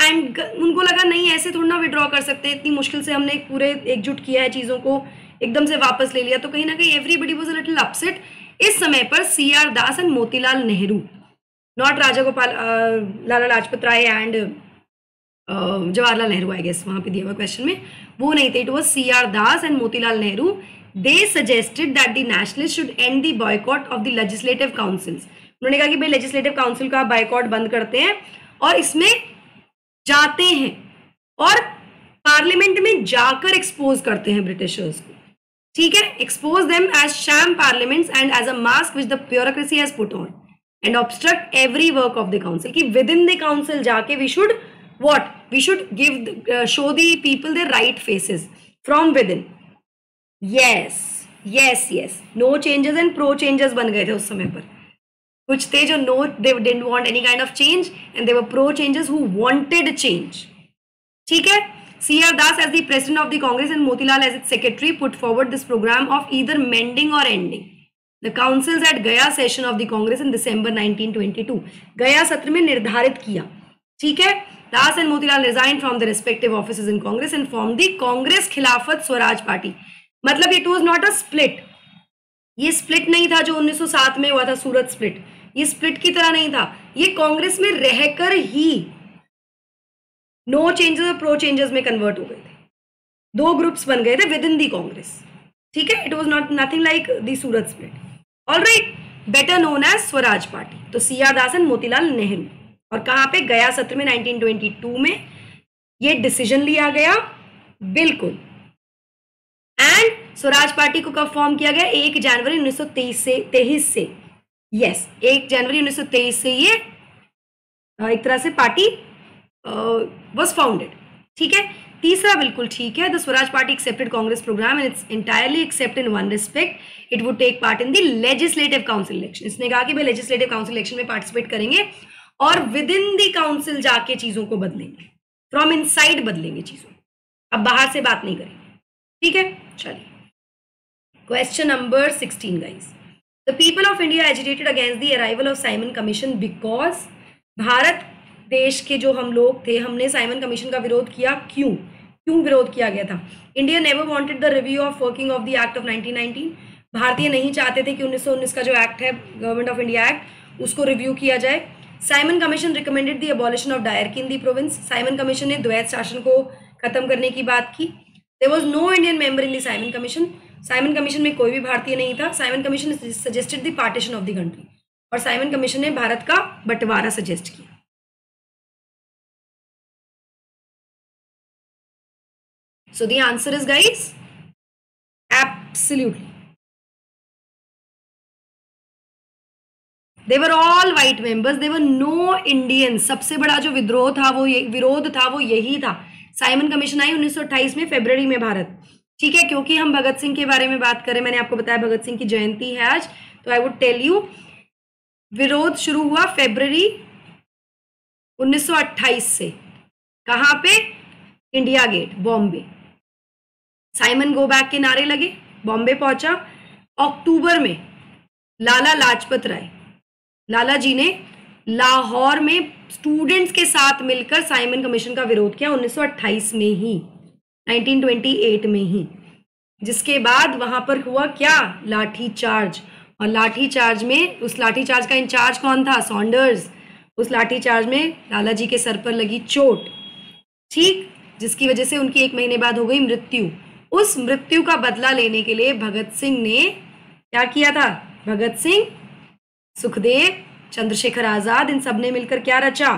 एंड उनको लगा नहीं, ऐसे थोड़ा ना विड्रॉ कर सकते, इतनी मुश्किल से हमने पूरे एकजुट किया है चीज़ों को, एकदम से वापस ले लिया। तो कहीं ना कहीं एवरीबडी वॉज़ लिटिल अपसेट इस समय पर C R Das and Motilal Nehru not Rajagopal Lala Lajpat Rai and Jawaharlal Nehru I guess वहाँ पे दिया हुआ क्वेश्चन में। वो नहीं थे it was C R Das and Motilal Nehru they suggested that the nationalist should end the boycott of the legislative councils उन्होंने कहा कि भाई लेजिस्लेटिव काउंसिल का बायकॉट बंद करते हैं और इसमें जाते हैं और पार्लियामेंट में जाकर एक्सपोज करते हैं ब्रिटिशर्स को। ठीक है? Expose them as sham parliaments and as a mask which the bureaucracy has put on and obstruct every work of the council कि विद इन द काउंसिल जाके we should what we should give show the people the right faces from within yes yes yes no changes and pro changes बन गए थे उस समय पर कुछ थे जो no they didn't want any kind of change and they were pro changes who wanted change ठीक है C R Das as the president of the congress and Motilal as it secretary put forward this programme of either mending और ending the councils at Gaya session of the congress in December 1922 Gaya सत्र में निर्धारित किया। ठीक है? Das and Motilal resign from the respective office in congress and from the congress Khilafat Swaraj party. मतलब it was not a split ये split नहीं था जो 1907 में हुआ था, सूरत स्प्लिट ये स्प्लिट की तरह नहीं था। ये कांग्रेस में रहकर ही नो चेंजेस और प्रो चेंजेस में कन्वर्ट हो गए थे। दो ग्रुप्स बन गए थे विद इन दी कांग्रेस ठीक है? It was not nothing like the Surat split all right better known as Swaraj party तो C R Das and Motilal Nehru और कहाँ पे? गया सत्र में 1922 में। ये डिसीज़न लिया गया। बिल्कुल। एंड स्वराज पार्टी को कब फॉर्म किया गया? एक जनवरी 1923 से तेईस से यस एक जनवरी 1923 से ये एक तरह से पार्टी वॉज़ फाउंडेड ठीक है? तीसरा बिल्कुल ठीक है the Swaraj party accepted congress programme and it's entirely except in one respect it would take part in the legislative council election इसने कहा कि भाई लेजिस्लेटिव काउंसिल इलेक्शन में पार्टिसिपेट करेंगे और विद इन दी काउंसिल जाके चीज़ों को बदलेंगे फ्रॉम इनसाइड बदलेंगे चीज़ों। अब बाहर से बात नहीं करेंगे। ठीक है? चलिए। Question number sixteen guys the people of India agitated against the arrival of Simon commission because Bharat देश के जो हम लोग थे, हमने साइमन कमीशन का विरोध किया। क्यों? क्यों विरोध किया गया था? India never wanted the review of working of the act of 1919 भारतीय नहीं चाहते थे कि 1919 का जो एक्ट है गवर्नमेंट ऑफ़ इंडिया एक्ट उसको रिव्यू किया जाए। Simon commission recommended the abolition of diarchy in the province Simon commission ने द्वैत शासन को खत्म करने की बात की। There was no Indian member in the Simon commission Simon commission में कोई भी भारतीय नहीं था। Simon commission suggested the partition of the country और साइमन कमीशन ने भारत का बंटवारा सजेस्ट किया। So the answer is guys, absolutely. All white members. They were no Indians. सबसे बड़ा जो विद्रोह था वो ये विरोध था वो यही था साइमन कमीशन आई 1928 में फेब्रवरी में भारत ठीक है क्योंकि हम भगत सिंह के बारे में बात करें मैंने आपको बताया भगत सिंह की जयंती है आज तो आई वुड टेल यू विरोध शुरू हुआ फेब्रवरी 1928 से कहाँ पे India gate Bombay Simon go back के नारे लगे, बॉम्बे पहुँचा। अक्टूबर में लाला लाजपत राय। लाला जी ने लाहौर में स्टूडेंट्स के साथ मिलकर साइमन कमीशन का विरोध किया 1928 में ही 1928 में ही। जिसके बाद वहाँ पर हुआ क्या? लाठी चार्ज। और लाठी चार्ज में, उस लाठी चार्ज का इंचार्ज कौन था? सॉन्डर्स उस लाठी चार्ज में लाला जी के सर पर लगी चोट। ठीक, जिसकी वजह से उनकी एक महीने बाद हो गई मृत्यु। उस मृत्यु का बदला लेने के लिए भगत सिंह ने क्या किया था? भगत सिंह, सुखदेव, चंद्रशेखर आज़ाद, इन सबने मिलकर क्या रचा?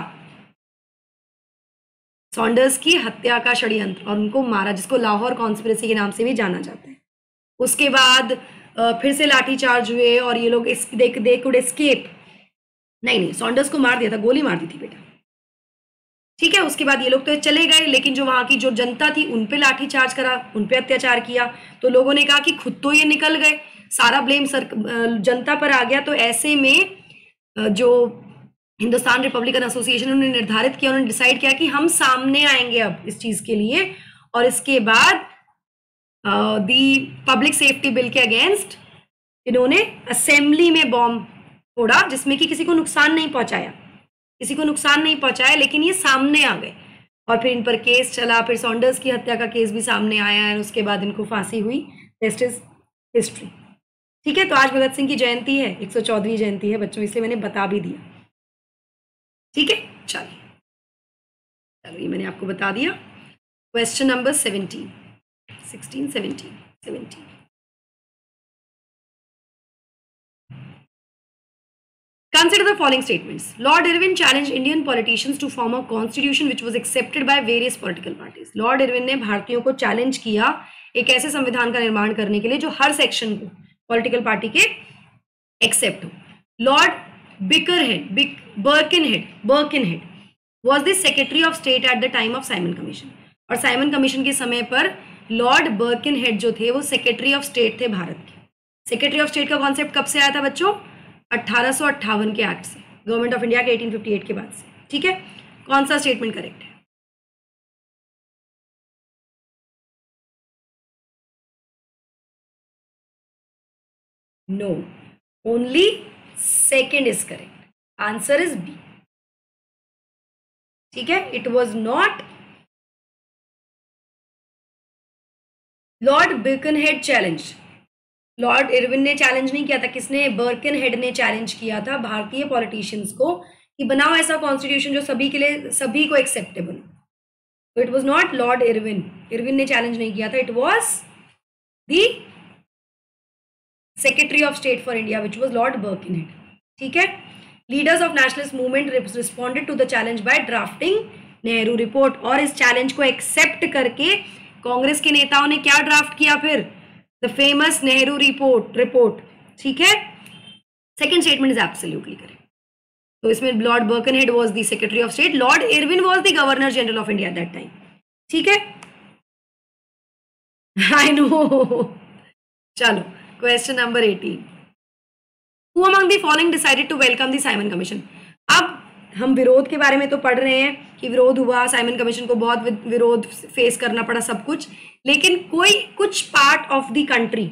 सॉन्डर्स की हत्या का षड्यंत्र और उनको मारा, जिसको लाहौर कॉन्स्पिरसी के नाम से भी जाना जाता है। उसके बाद फिर से लाठीचार्ज हुए और ये लोग देख दे कुड एस्केप नहीं नहीं सॉन्डर्स को मार दिया था, गोली मार दी थी बेटा। ठीक है, उसके बाद ये लोग तो चले गए, लेकिन जो वहाँ की जो जनता थी, उन पे लाठी चार्ज करा, उन पे अत्याचार किया। तो लोगों ने कहा कि खुद तो ये निकल गए। सारा ब्लेम सर जनता पर आ गया। तो ऐसे में जो हिंदुस्तान रिपब्लिकन एसोसिएशन, उन्होंने निर्धारित किया, उन्होंने डिसाइड किया कि हम सामने आएँगे अब इस चीज़ के लिए। और इसके बाद दी पब्लिक सेफ्टी बिल के अगेंस्ट इन्होंने असेंबली में बॉम्ब फोड़ा, जिसमें कि किसी को नुकसान नहीं पहुँचाया। किसी को नुकसान नहीं पहुँचाया, लेकिन ये सामने आ गए। और फिर इन पर केस चला, फिर सॉन्डर्स की हत्या का केस भी सामने आया है उसके बाद इनको फांसी हुई। रेस्ट इज़ हिस्ट्री ठीक है तो आज भगत सिंह की जयंती है, एक सौ जयंती है, बच्चों, इसलिए मैंने बता भी दिया। ठीक है, चलिए। चलो ये मैंने आपको बता दिया। Question number seventeen sixteen seventeen seventeen Consider the following statements. Lord Irwin challenged Indian politicians to form a constitution which was accepted by various political parties. Lord Irwin ने भारतीयों को चैलेंज किया एक ऐसे संविधान का निर्माण करने के लिए जो हर सेक्शन को पॉलिटिकल पार्टी के एक्सेप्ट हो lord Birkenhead Birk Birkenhead Birkenhead was the secretary of state at the time of Simon commission और साइमन कमीशन के समय पर लॉर्ड बर्किनहेड जो थे वो सेक्रेटरी ऑफ़ स्टेट थे भारत के सेक्रेटरी ऑफ़ स्टेट का कॉन्सेप्ट कब से आया था बच्चों अट्ठारह के एक्ट से गवर्नमेंट ऑफ़ इंडिया के 1858 के बाद से। ठीक है? कौन सा स्टेटमेंट करेक्ट है? No only second is correct answer is B ठीक है? It was not lord Birkenhead challenge lord Irwin ने चैलेंज नहीं किया था, किसने? बर्किन हेड ने चैलेंज किया था भारतीय पॉलिटिशियंस को कि बनाओ ऐसा कॉन्स्टिट्यूशन जो सभी के लिए, सभी को acceptable it was not lord Irwin Irwin ने चैलेंज नहीं किया था। It was the secretary of state for India which was lord Birkenhead ठीक है? Leaders of nationalist movement responded to the challenge by drafting Nehru report और इस challenge को accept करके कांग्रेस के नेताओं ने क्या ड्राफ्ट किया फिर? The famous Nehru report report ठीक है? Second statement is absolutely correct तो इसमें lord Birkenhead was the secretary of state lord Irwin was the governor general of India that time ठीक है? आई नो चलो question number eighteen who among the following decided to welcome the Simon commission अब हम विरोध के बारे में तो पढ़ रहे हैं कि विरोध हुआ साइमन कमीशन को बहुत विरोध फेस करना पड़ा सब कुछ, लेकिन कोई, कुछ पार्ट ऑफ़ द कंट्री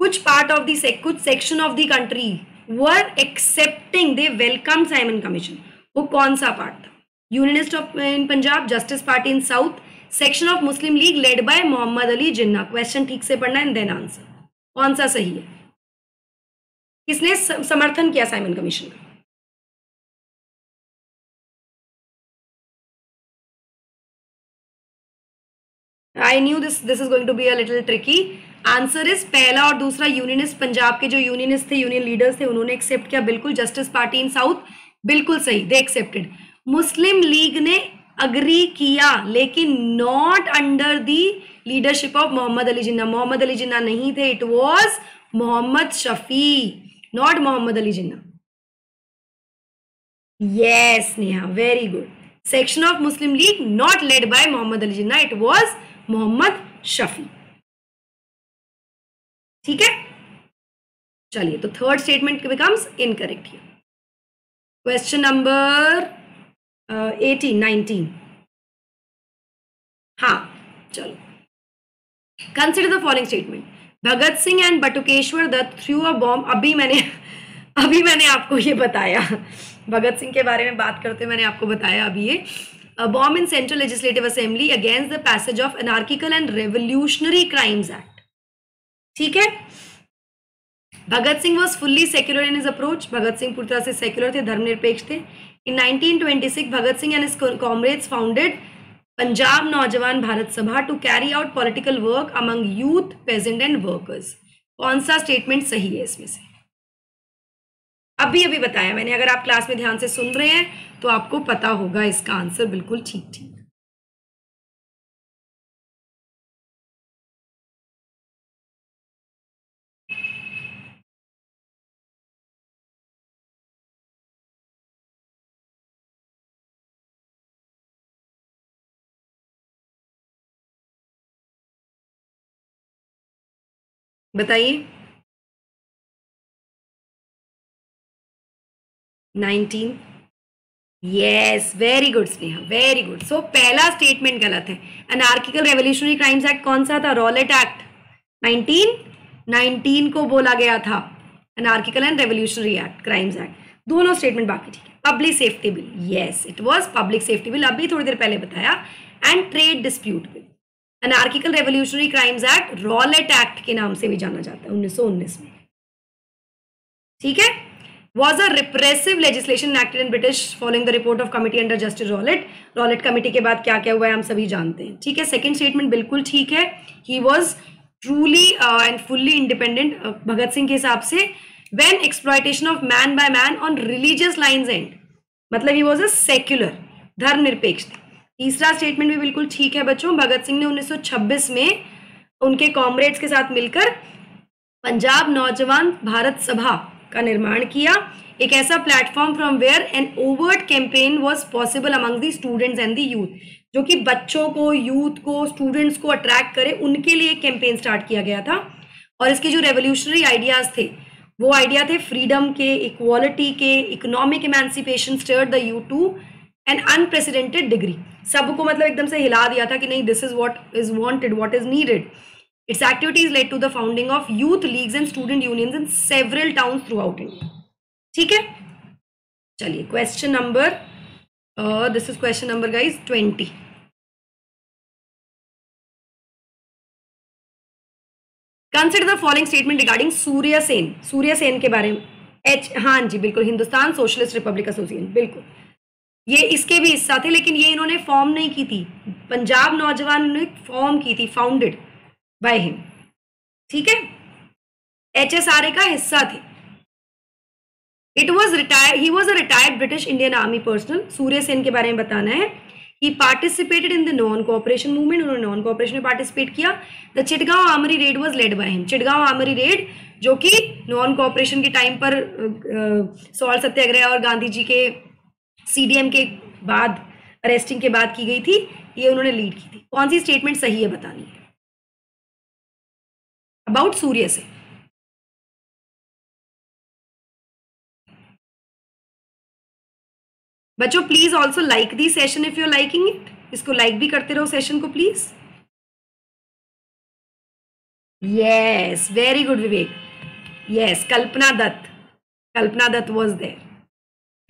कुछ पार्ट ऑफ़ द कुछ section of the country were accepting they welcome Simon commission वो कौन सा पार्ट था? Unionist of in Punjab justice party in south section of Muslim league led by Mohammad Ali Jinnah question ठीक से पढ़ना and then answer कौन सा सही है? किसने समर्थन किया साइमन कमीशन का? I knew this this is going to be a little tricky answer is पहला और दूसरा यूनियनिस्ट पंजाब के जो यूनियनिस्ट थे यूनियन लीडर्स थे, उन्होंने एक्सेप्ट किया। बिल्कुल जस्टिस पार्टी इन साउथ बिल्कुल सही दे एक्सेप्टेड मुस्लिम लीग ने अग्री किया, लेकिन not under the leadership of Mohammad Ali Jinnah Mohammad Ali Jinnah नहीं थे it was Mohammad Shafi not Mohammad Ali Jinnah yes, neha, very good. Section of muslim league, not led by mohammad ali jinnah, it was mohammad shafi ठीक है? चलिए तो third statement becomes incorrect here question number eighteen nineteen हाँ चलो। Consider the following statement Bhagat Singh and Batukeshwar Dutt threw a bomb अभी मैंने अभी मैंने आपको ये बताया। भगत सिंह के बारे में बात करते मैंने आपको बताया अभी ये। Bomb in central legislative assembly against the passage of anarchical and revolutionary crimes act ठीक है? Bhagat Singh was fully secular in his approach Bhagat Singh पूरी तरह से सेक्युलर थे, धर्मनिरपेक्ष थे। In 1926 Bhagat Singh and his comrades founded Punjab Naujawan Bharat Sabha to carry out political work among youth peasants and workers कौन सा statement सही है इसमें से? अभी अभी बताया मैंने। अगर आप क्लास में ध्यान से सुन रहे हैं तो आपको पता होगा इसका आंसर बिल्कुल ठीक ठीक। बताइए। Nineteen? Yes very good Sneha very good so पहला स्टेटमेंट गलत है. अनार्किकल रेवोल्यूशनरी क्राइम्स एक्ट कौन सा था? रॉलेट एक्ट 1919 को बोला गया था. Anarchical and revolutionary act crimes act दोनों स्टेटमेंट बाकी ठीक है public safety bill yes it was public safety bill अभी थोड़ी देर पहले बताया. And trade dispute bill anarchical revolutionary crimes act Rowlatt act के नाम से भी जाना जाता है, उन्नीस सौ उन्नीस में. ठीक है? Was a repressive legislation enacted in British following the report of committee under Justice Rowlett. Rowlett committee के बाद क्या क्या हुआ है हम सभी जानते हैं ठीक है सेकंड स्टेटमेंट बिल्कुल ठीक है he was truly and fully independent Bhagat Singh के हिसाब से when exploitation of man by man on religious lines end मतलब ही वॉज़ अ सेक्युलर धर्मनिरपेक्ष तीसरा स्टेटमेंट भी बिल्कुल ठीक है बच्चों भगत सिंह ने 1926 में उनके कॉमरेड्स के साथ मिलकर पंजाब नौजवान भारत सभा का निर्माण किया। एक ऐसा platform from where an overt campaign was possible among the students and the youth जो कि बच्चों को यूथ को स्टूडेंट्स को अट्रैक्ट करे, उनके लिए एक कैंपेन स्टार्ट किया गया था। और इसके जो रेवोल्यूशनरी आइडियाज़ थे, वो आइडिया थे फ्रीडम के इक्वालिटी के economic emancipation stirred the youth to an unprecedented degree सबको मतलब एकदम से हिला दिया था कि नहीं this is what is wanted what is needed Its activities led to the founding of youth leagues and student unions in several towns throughout India. ठीक है? चलिए question number this is question number, guys, 20. Consider the following statement regarding Surya Sen Surya Sen के बारे में। H हाँ जी बिल्कुल Hindustan socialist republic association बिल्कुल। ये इसके भी हिस्सा थे लेकिन ये इन्होंने फॉर्म नहीं की थी। पंजाब नौजवान ने फॉर्म की थी फाउंडेड बाय हिम ठीक है? एच एस आर ए का हिस्सा थे। It was retire he was a retired British Indian army personnel Surya Sen के बारे में बताना है। He participated in the non cooperation movement उन्होंने नॉन कोऑपरेशन में पार्टिसिपेट किया। The Chittagong armoury raid was led by him Chittagong armoury raid जो कि नॉन कोऑपरेशन के टाइम पर सॉल्ट सत्याग्रह और गांधी जी के सीडीएम के बाद अरेस्टिंग के बाद की गई थी। ये उन्होंने लीड की थी। कौन सी स्टेटमेंट सही है बतानी है? अबाउट सूर्य से बच्चों please also like the session if you liking it इसको लाइक भी करते रहो सेशन को please yes very good Vivek yes Kalpana Dutt Kalpana Dutt was there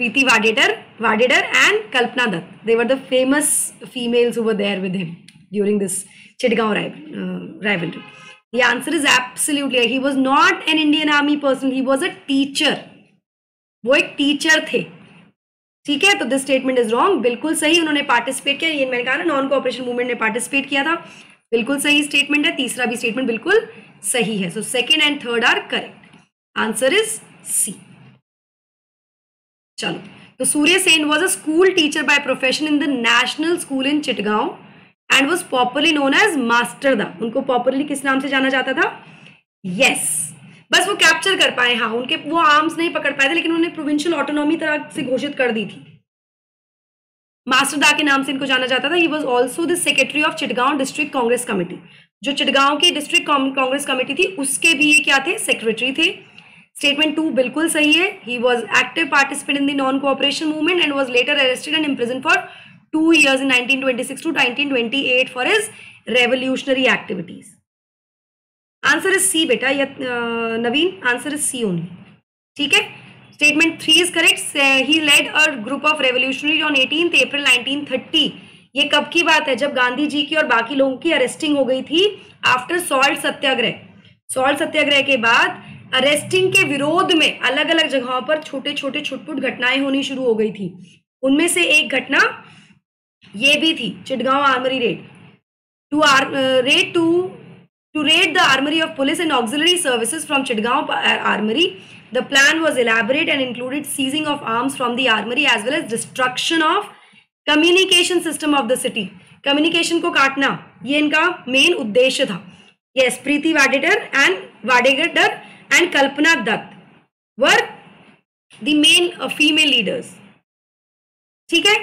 Priti Waddedar Waddedar and Kalpana Dutt they were the famous females were there with him during this Chittagong rivalry The answer is absolutely. He was not an Indian army person. He was a teacher. वो एक teacher थे। ठीक है? तो this statement is wrong बिल्कुल सही उन्होंने पार्टिसिपेट किया। ये मैंने कहा ना नॉन कोऑपरेशन मूवमेंट ने पार्टिसिपेट किया था। बिल्कुल सही स्टेटमेंट है। तीसरा भी स्टेटमेंट बिल्कुल सही है। So second and third are correct answer is C चलो। तो Surya Sen was a school teacher by profession in the national school in Chittagong and was popularly known as master da उनको popularly किस नाम से जाना जाता था? Yes yes. बस वो कैप्चर कर पाए हाँ उनके, वो आर्म्स नहीं पकड़ पाए थे, लेकिन उन्होंने प्रोविंशियल ऑटोनॉमी तरह से घोषित कर दी थी। मास्टर दा के नाम से इनको जाना जाता था। He was also the secretary of Chittagong district Congress committee जो चिटगांव की डिस्ट्रिक्ट कांग्रेस कमेटी थी, उसके भी ये क्या थे? सेक्रेटरी थे। स्टेटमेंट टू बिल्कुल सही है। He was active participant in the non cooperation movement and was later arrested and imprison for two years in 1926 to 1928 for his revolutionary activities answer is C बेटा या Naveen answer is C only ठीक है? Statement three is correct he led a group of revolutionary on eighteen April 1930 ये कब की बात है? जब गांधी जी की और बाकी लोगों की अरेस्टिंग हो गई थी after salt satyagraha salt satyagraha के बाद अरेस्टिंग के विरोध में अलग अलग जगहों पर छोटे छोटे छुटपुट घटनाएँ होनी शुरू हो गई थी। उनमें से एक घटना ये भी थी, Chittagong armoury raid to are raid to to raid the armoury of police and auxiliary services from Chittagong armoury the plan was elaborate and included seizing of arms from the armoury as well as destruction of communication system of the city communication को काटना, ये इनका main उद्देश्य था. Yes Priti Waddedar and Waddedar and Kalpana Dutt were the main female leaders ठीक है?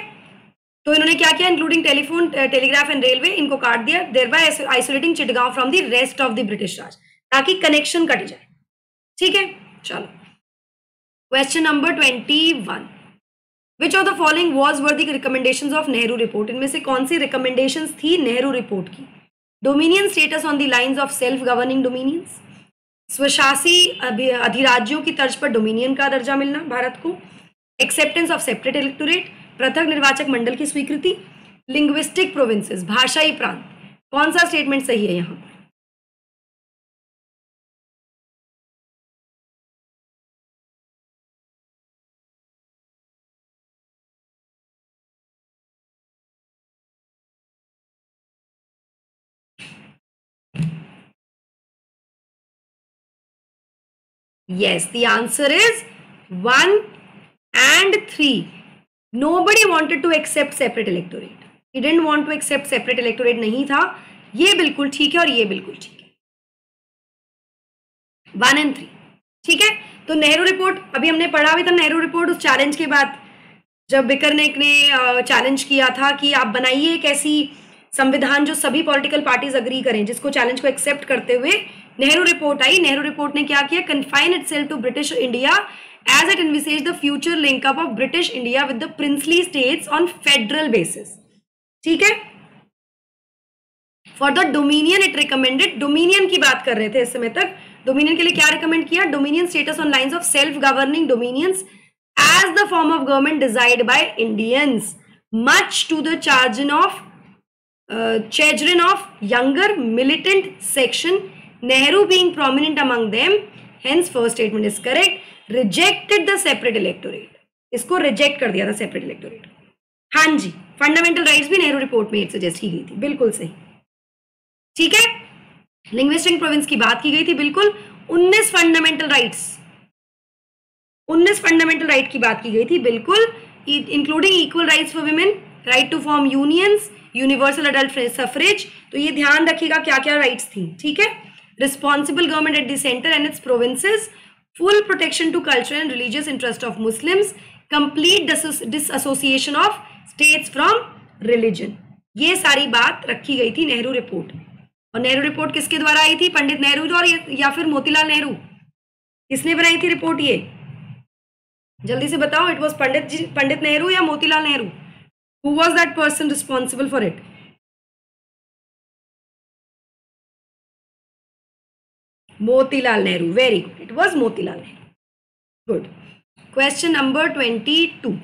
तो इन्होंने क्या किया? Including telephone telegraph and railway इनको काट दिया। There by isolating Chittagong from the rest of the British Raj ताकि कनेक्शन कट जाए। ठीक है? चलो। Question number twenty one which of the following was were the recommendation of Nehru report इनमें से कौन सी रिकमेंडेशन थी नेहरू रिपोर्ट की? Dominion status on the lines of self governing dominions स्वशासी अधिराज्यों की तर्ज पर डोमिनियन का दर्जा मिलना भारत को एक्सेप्टेंस ऑफ़ सेपरेट इलेक्टोरेट पृथक निर्वाचक मंडल की स्वीकृति। लिंग्विस्टिक प्रोविंसेस भाषाई प्रांत। कौन सा स्टेटमेंट सही है यहाँ? पर yes answer is 1 and 3 nobody wanted to accept separate electorate. He didn't want to accept separate electorate नहीं था। ये बिल्कुल ठीक है और ये बिल्कुल ठीक है। वन एंड थ्री ठीक है? तो नेहरू रिपोर्ट अभी हमने पढ़ा भी था नेहरू रिपोर्ट उस चैलेंज के बाद, जब बिकरनेक ने चैलेंज किया था कि आप बनाइए एक ऐसी संविधान जो सभी पॉलिटिकल पार्टीज़ अग्री करें, जिसको चैलेंज को एक्सेप्ट करते हुए नेहरू रिपोर्ट आई। नेहरू रिपोर्ट ने क्या किया? Confine it to British India as it envisaged the future link up of British India with the princely states on federal basis. ठीक है for the dominion it recommended dominion की बात कर रहे थे इस समय तक डोमिनियन के लिए क्या रिकमेंड किया dominion status on lines of self governing dominions as the form of government desired by Indians to the chagrin of uh, chagrin of younger militant section, Nehru being prominent among them, hence first statement is correct, rejected the separate electorate इसको reject कर दिया था separate electorate हाँ जी fundamental rights भी Nehru report में suggest की गई थी, बिल्कुल सही। ठीक है? लिंग्विस्टिक प्रोविंस की बात की गई थी, बिल्कुल। 19 फंडामेंटल राइट्स 19 फंडामेंटल राइट की बात की गई थी, बिल्कुल। Including equal rights for women right to form unions universal adult suffrage तो ये ध्यान रखिएगा क्या क्या राइट्स थी, ठीक है? Responsible government at the centre and its provinces full protection to cultural and religious interest of Muslims, complete disassociation of states from religion. ये सारी बात रखी गई थी नेहरू रिपोर्ट और नेहरू रिपोर्ट किसके द्वारा आई थी? पंडित नेहरू और या फिर मोतीलाल नेहरू? किसने बनाई थी रिपोर्ट ये? जल्दी से बताओ इट वॉज़ पंडित जी पंडित नेहरू या Motilal Nehru? Who was that person responsible for it Motilal Nehru. Very good. It was Motilal Nehru. Good. Question number 22.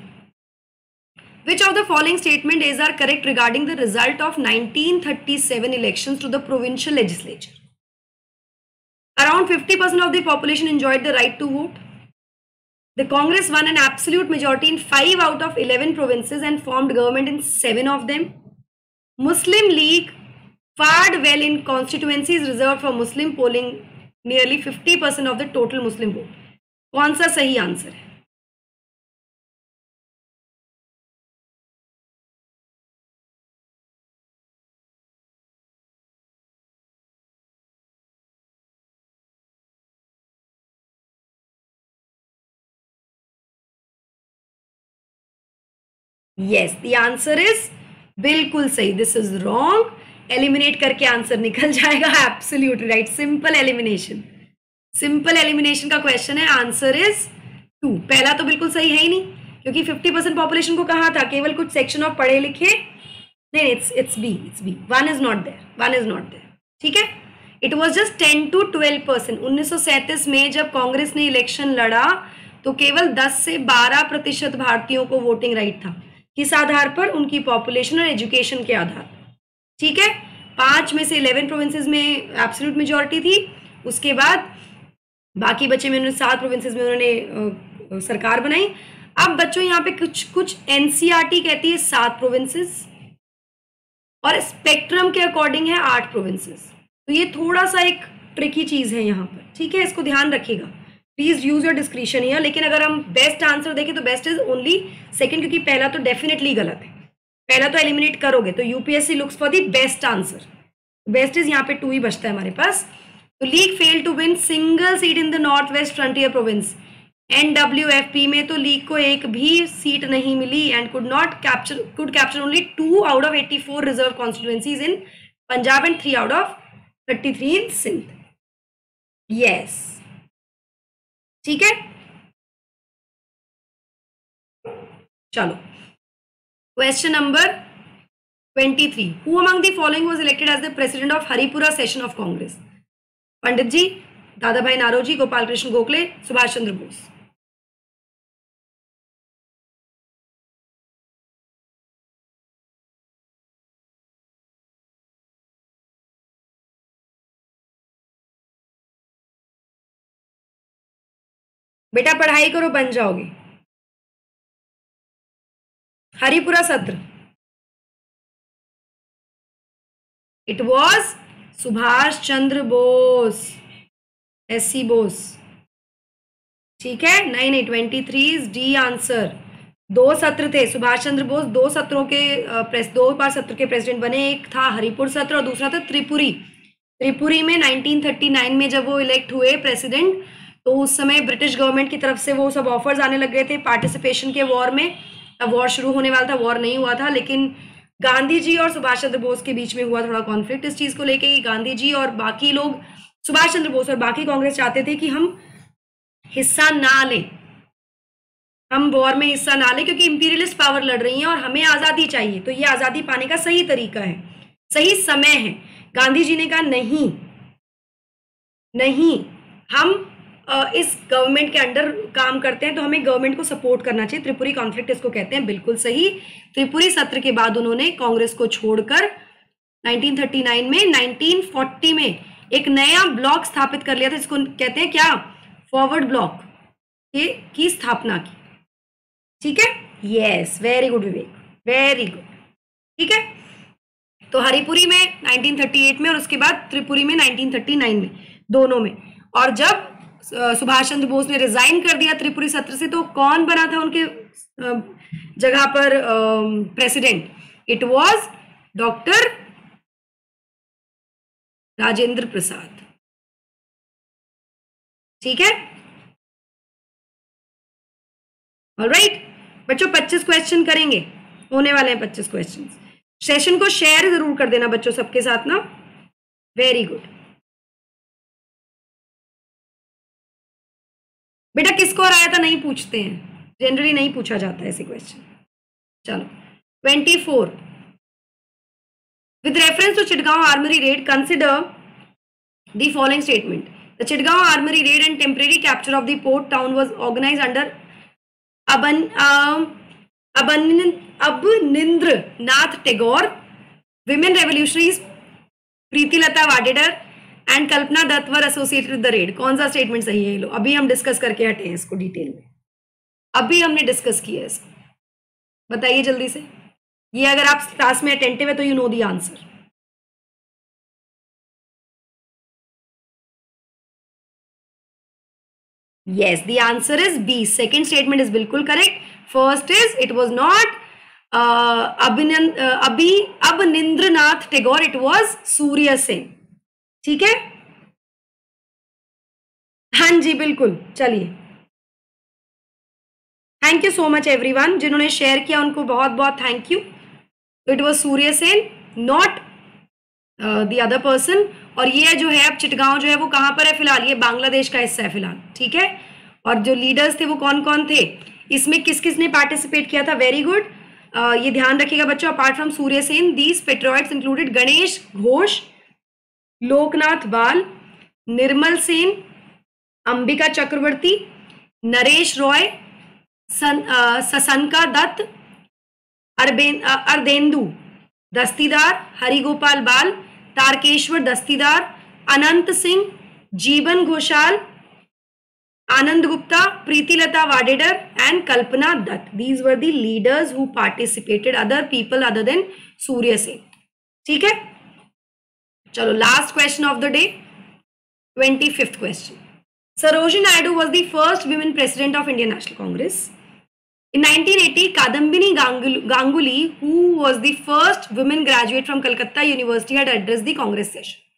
Which of the following statement is are correct regarding the result of 1937 elections to the provincial legislature? Around 50% of the population enjoyed the right to vote. The Congress won an absolute majority in 5 out of 11 provinces and formed government in 7 of them. Muslim League fared well in constituencies reserved for Muslim polling nearly 50% of the total Muslim vote. कौन सा सही answer है. Yes the answer is बिल्कुल सही. This is wrong eliminate करके answer निकल जाएगा। Absolute right simple elimination simple elimination का क्वेश्चन है। आंसर इज़ टू पहला तो बिल्कुल सही है ही नहीं, क्योंकि फिफ्टी परसेंट पॉपुलेशन को कहा था? केवल कुछ सेक्शन ऑफ़ पढ़े लिखे। नहीं it's it's B it's B one is not there one is not there ठीक है? It was just ten to twelve percent उन्नीस में जब कांग्रेस ने इलेक्शन लड़ा तो केवल 10 से 12 प्रतिशत भारतीयों को वोटिंग राइट था। किस आधार पर? उनकी पॉपुलेशन और एजुकेशन के आधार ठीक है? पाँच में से इलेवन प्रोविंसेस में एब्सोल्यूट मेजोरिटी थी। उसके बाद बाकी बचे में उन्होंने सात प्रोविंसेस में उन्होंने सरकार बनाई। अब बच्चों, यहाँ पे कुछ कुछ एनसीआरटी कहती है सात प्रोविंसेस और स्पेक्ट्रम के अकॉर्डिंग है आठ प्रोविंसेस तो ये थोड़ा सा एक ट्रिकी चीज़ है यहाँ पर। ठीक है? इसको ध्यान रखिएगा। Please use your description here लेकिन अगर हम बेस्ट आंसर देखें तो बेस्ट इज़ ओनली सेकेंड क्योंकि पहला तो डेफिनेटली गलत है। पहला तो एलिमिनेट करोगे तो UPSC looks for the best answer best is यहाँ पे टू ही बचता है हमारे पास। तो league fail to win single seat in the north west frontier province N W F P में तो लीग को एक भी सीट नहीं मिली and could not capture could capture only two out of eighty four reserve constituencies in Punjab and three out of thirty three in Sindh yes ठीक है? चलो। Number twenty three who among the following was elected as the president of Haripura session of Congress Pandit ji Dadabhai Naoroji Gopal Krishna Gokhale Subhash Chandra Bose बेटा, पढ़ाई करो, बन जाओगे। हरिपुरा सत्र it was Subhash Chandra Bose S C Bose ठीक है? नहीं नहीं twenty three is D answer दो सत्र थे। सुभाष चंद्र बोस दो सत्रों के प्रेस, दो बार सत्र के प्रेसिडेंट बने। एक था हरिपुर सत्र और दूसरा था त्रिपुरी। त्रिपुरी में 1939 में जब वो इलेक्ट हुए प्रेसिडेंट तो उस समय ब्रिटिश गवर्नमेंट की तरफ़ से वो सब ऑफर्स आने लग गए थे। पार्टिसिपेशन के वॉर में तब वॉर शुरू होने वाला था वॉर नहीं हुआ था, लेकिन गांधी जी और सुभाष चंद्र बोस के बीच में हुआ थोड़ा कॉन्फ्लिक्ट इस चीज़ को लेके कि गांधी जी और बाकी लोग, सुभाष चंद्र बोस और बाकी कांग्रेस चाहते थे कि हम हिस्सा ना लें। हम वॉर में हिस्सा ना लें क्योंकि इंपीरियलिस्ट पावर लड़ रही हैं और हमें आज़ादी चाहिए। तो ये आज़ादी पाने का सही तरीका है, सही समय है। गांधी जी ने कहा, नहीं नहीं, हम इस गवर्नमेंट के अंडर काम करते हैं तो हमें गवर्नमेंट को सपोर्ट करना चाहिए। त्रिपुरी कॉन्फ्लिक्ट इसको कहते हैं, बिल्कुल सही। त्रिपुरी सत्र के बाद उन्होंने कांग्रेस को छोड़कर 1939 में 1940 में एक नया ब्लॉक स्थापित कर लिया था इसको कहते हैं क्या? फॉरवर्ड ब्लॉक के, की स्थापना की। ठीक है? Yes very good Vivek very good ठीक है? तो हरिपुरी में 1938 में और उसके बाद त्रिपुरी में 1939 में, दोनों में। और जब सुभाष चंद्र बोस ने रिजाइन कर दिया त्रिपुरी सत्र से तो कौन बना था उनके जगह पर president it was doctor Rajendra Prasad. ठीक है? राइट बच्चों 25 क्वेश्चन करेंगे। होने वाले हैं 25 क्वेश्चन सेशन को शेयर ज़रूर कर देना बच्चों सबके साथ ना। वेरी गुड बेटा, किसको आया था नहीं पूछते हैं। जनरली नहीं पूछा जाता ऐसे क्वेश्चन चलो twenty four with reference to Chittagong armoury raid consider the following statement the Chittagong armoury raid and temporary capture of the port town was organise under Aban Abanindra Nath Tagore women revolutionaries Pritilata Waddedar and Kalpana Dutt were associated with the raid कौन सा statement सही है लो अभी हम discuss करके हटे हैं इसको डिटेल में। अभी हमने डिस्कस किया इसको। बताइए जल्दी से। ये अगर आप क्लास में अटेंटिव है तो you know the answer yes the answer is b. Second statement is बिल्कुल correct. First is it was not Abhinand uh, अभी अब निंद्रनाथ टेगोर इट वॉज़ सूर्य सेन ठीक है? हाँ जी बिल्कुल। चलिए। Thank you so much everyone जिन्होंने शेयर किया उनको बहुत बहुत thank you it was Surya Sen not the other person और ये जो है अब चिटगांव जो है वो कहाँ पर है फ़िलहाल? ये बांग्लादेश का हिस्सा है फ़िलहाल ठीक है? और जो लीडर्स थे वो कौन कौन थे? इसमें किस किस ने पार्टिसिपेट किया था? वेरी गुड uh, ये ध्यान रखिएगा बच्चों apart from Surya Sen these patriots included Ganesh Ghosh Loknath Bal, Nirmal Sen, Ambika Chakraborty, Naresh Roy Sasanka Dutt urban Ardhendu Dastidar, Harigopal Bal, Tarakeswar Dastidar, Ananta Singh, Jiban Ghoshal, Anand Gupta, Pritilata Waddedar and Kalpana Dutt. These were the leaders who participated other people other than Surya Sen ठीक है? चलो last question of the day twenty fifth question Sarojini Naidu was the first women president of Indian National Congress in 1980 eighty Kadambini Ganguly who was the first women graduate from Calcutta university had address the congress session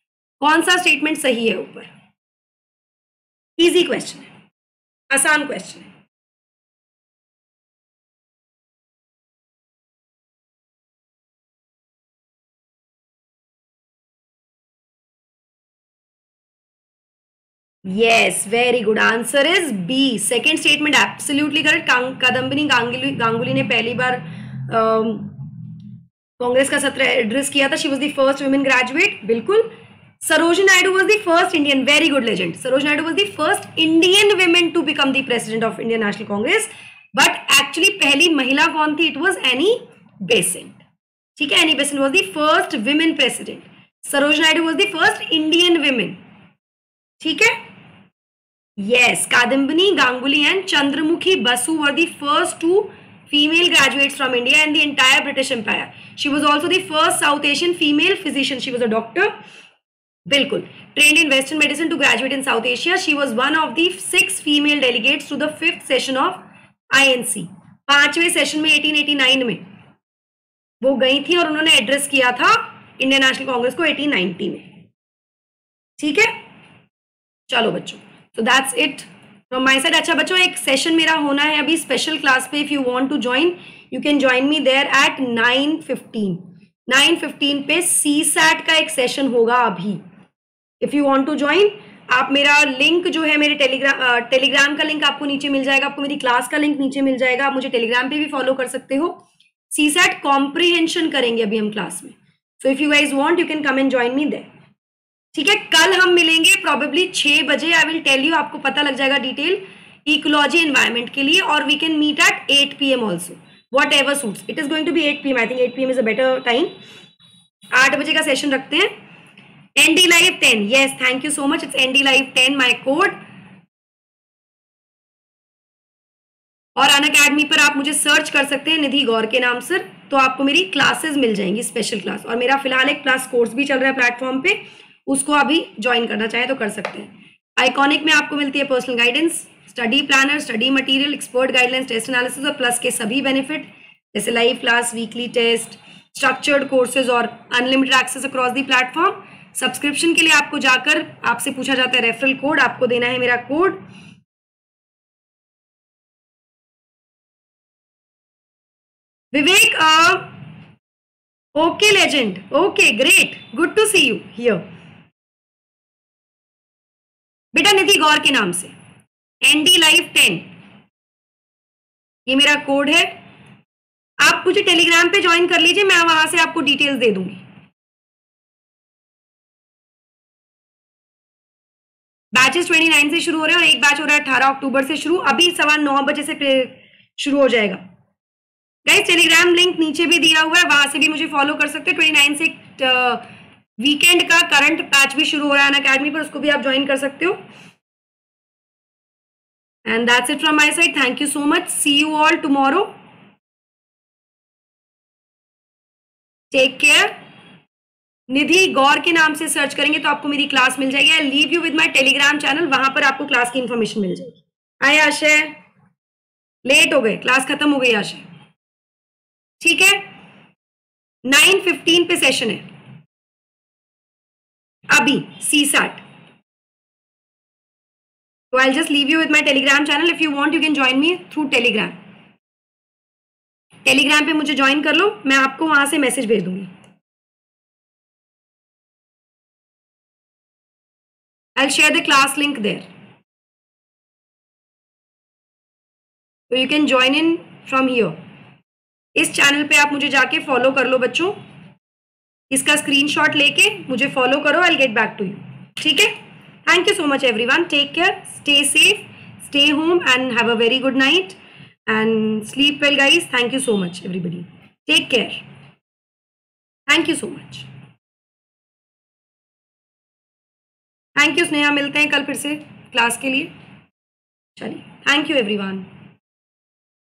कौन सा statement सही है ऊपर? Easy question है आसान question है yes, very good. Answer is b. Second statement, absolutely correct. Kadambini Ganguly Ganguly ने पहली बार कांग्रेस का सत्र एड्रेस किया था she was the first women graduate बिल्कुल Saroji Naidu was the first Indian very good legend Saroj Naidu was the first Indian women to become the president of Indian National Congress but actually पहली महिला कौन थी it was any Besant ठीक है Annie Besant was the first women president Saroj Naidu was the first Indian women ठीक है Yes, Kadambini, Ganguly and Chandramukhi Basu were the first two female graduates from India and the entire British Empire. She was also the first South Asian female physician. She was a doctor. Bilkul. Trained in Western medicine to graduate in South Asia. She was one of the six female delegates to the fifth session of INC. पाँचवें session में 1889 में वो गई थी और उन्होंने address किया था इंडियन नेशनल कांग्रेस को 1890 में ठीक है चलो बच्चों so that's it from my side अच्छा बच्चों एक सेशन मेरा होना है अभी स्पेशल क्लास पे if you want to join you can join me there at nine fifteen nine fifteen पे सी सैट का एक सेशन होगा अभी if you want to join आप मेरा लिंक जो है, मेरे टेलीग्राम टेलीग्राम का लिंक आपको नीचे मिल जाएगा, आपको मेरी क्लास का लिंक नीचे मिल जाएगा, आप मुझे टेलीग्राम पे भी फॉलो कर सकते हो। सी सैट कॉम्प्रीहेंशन करेंगे अभी हम क्लास में। So if you guys want you can come and join me there ठीक है, कल हम मिलेंगे प्रॉबेबली छह बजे आई विल टेल यू आपको पता लग जाएगा डिटेल इकोलॉजी एनवायरमेंट के लिए, और we can meet at at P M also whatever suits it is going to be at P M I think at P M is a better time आठ बजे का सेशन रखते हैं। N D live ten yes thank you so much it's N D live ten my code और Unacademy पर आप मुझे search कर सकते हैं, निधि गौर के नाम से तो आपको मेरी क्लासेस मिल जाएँगी स्पेशल क्लास और मेरा फ़िलहाल एक क्लास कोर्स भी चल रहा है प्लेटफॉर्म पे उसको अभी ज्वाइन करना चाहे तो कर सकते हैं। आइकॉनिक में आपको मिलती है personal guidance study planner study material expert guidelines test analysis और प्लस के सभी बेनिफिट जैसे live class weekly test structured courses और unlimited access across the platform subscription के लिए आपको जाकर आपसे पूछा जाता है रेफरल कोड आपको देना है मेरा code Vivek okay legend okay great good to see you here. बेटा निधि गौर के नाम से। एनडी लाइव टेन ये मेरा कोड है। आप मुझे टेलीग्राम पे ज्वाइन कर लीजिए, मैं वहाँ से आपको डिटेल्स दे दूँगी। बैचेस 29 से शुरू हो रहे हैं और एक बैच हो रहा है 18 अक्टूबर से शुरू। अभी सवा नौ बजे से शुरू हो जाएगा। गाइस टेलीग्राम लिंक नीचे भी दिया हुआ है, वहाँ से भी मुझे फॉलो कर सकते हैं। ट्वेंटी नाइन से वीकेंड का करंट पैच भी शुरू हो रहा है अकेडमी पर, उसको भी आप ज्वाइन कर सकते हो। And that's it from my side thank you so much see you all tomorrow take care Nidhi Gaur के नाम से सर्च करेंगे तो आपको मेरी क्लास मिल जाएगी। I leave you with my Telegram channel वहाँ पर आपको क्लास की इंफॉर्मेशन मिल जाएगी। आए आशय लेट हो गए. क्लास खत्म हो गई आशय ठीक है? नाइन फिफ्टीन पे सेशन है। अभी सी सैट तो I just leave you with my Telegram channel if you want you can join me through Telegram Telegram पे मुझे ज्वाइन कर लो, मैं आपको वहाँ से मैसेज भेज दूँगी I share the class link there तो you can join in from here इस चैनल पे आप मुझे जाके फॉलो कर लो बच्चों. इसका स्क्रीनशॉट लेके मुझे फॉलो करो I get back to you ठीक है? Thank you so much everyone take care stay safe stay home and have a very good night and sleep well guys thank you so much everybody take care thank you so much thank you Sneha मिलते हैं कल फिर से class के लिए. चलिए. Thank you everyone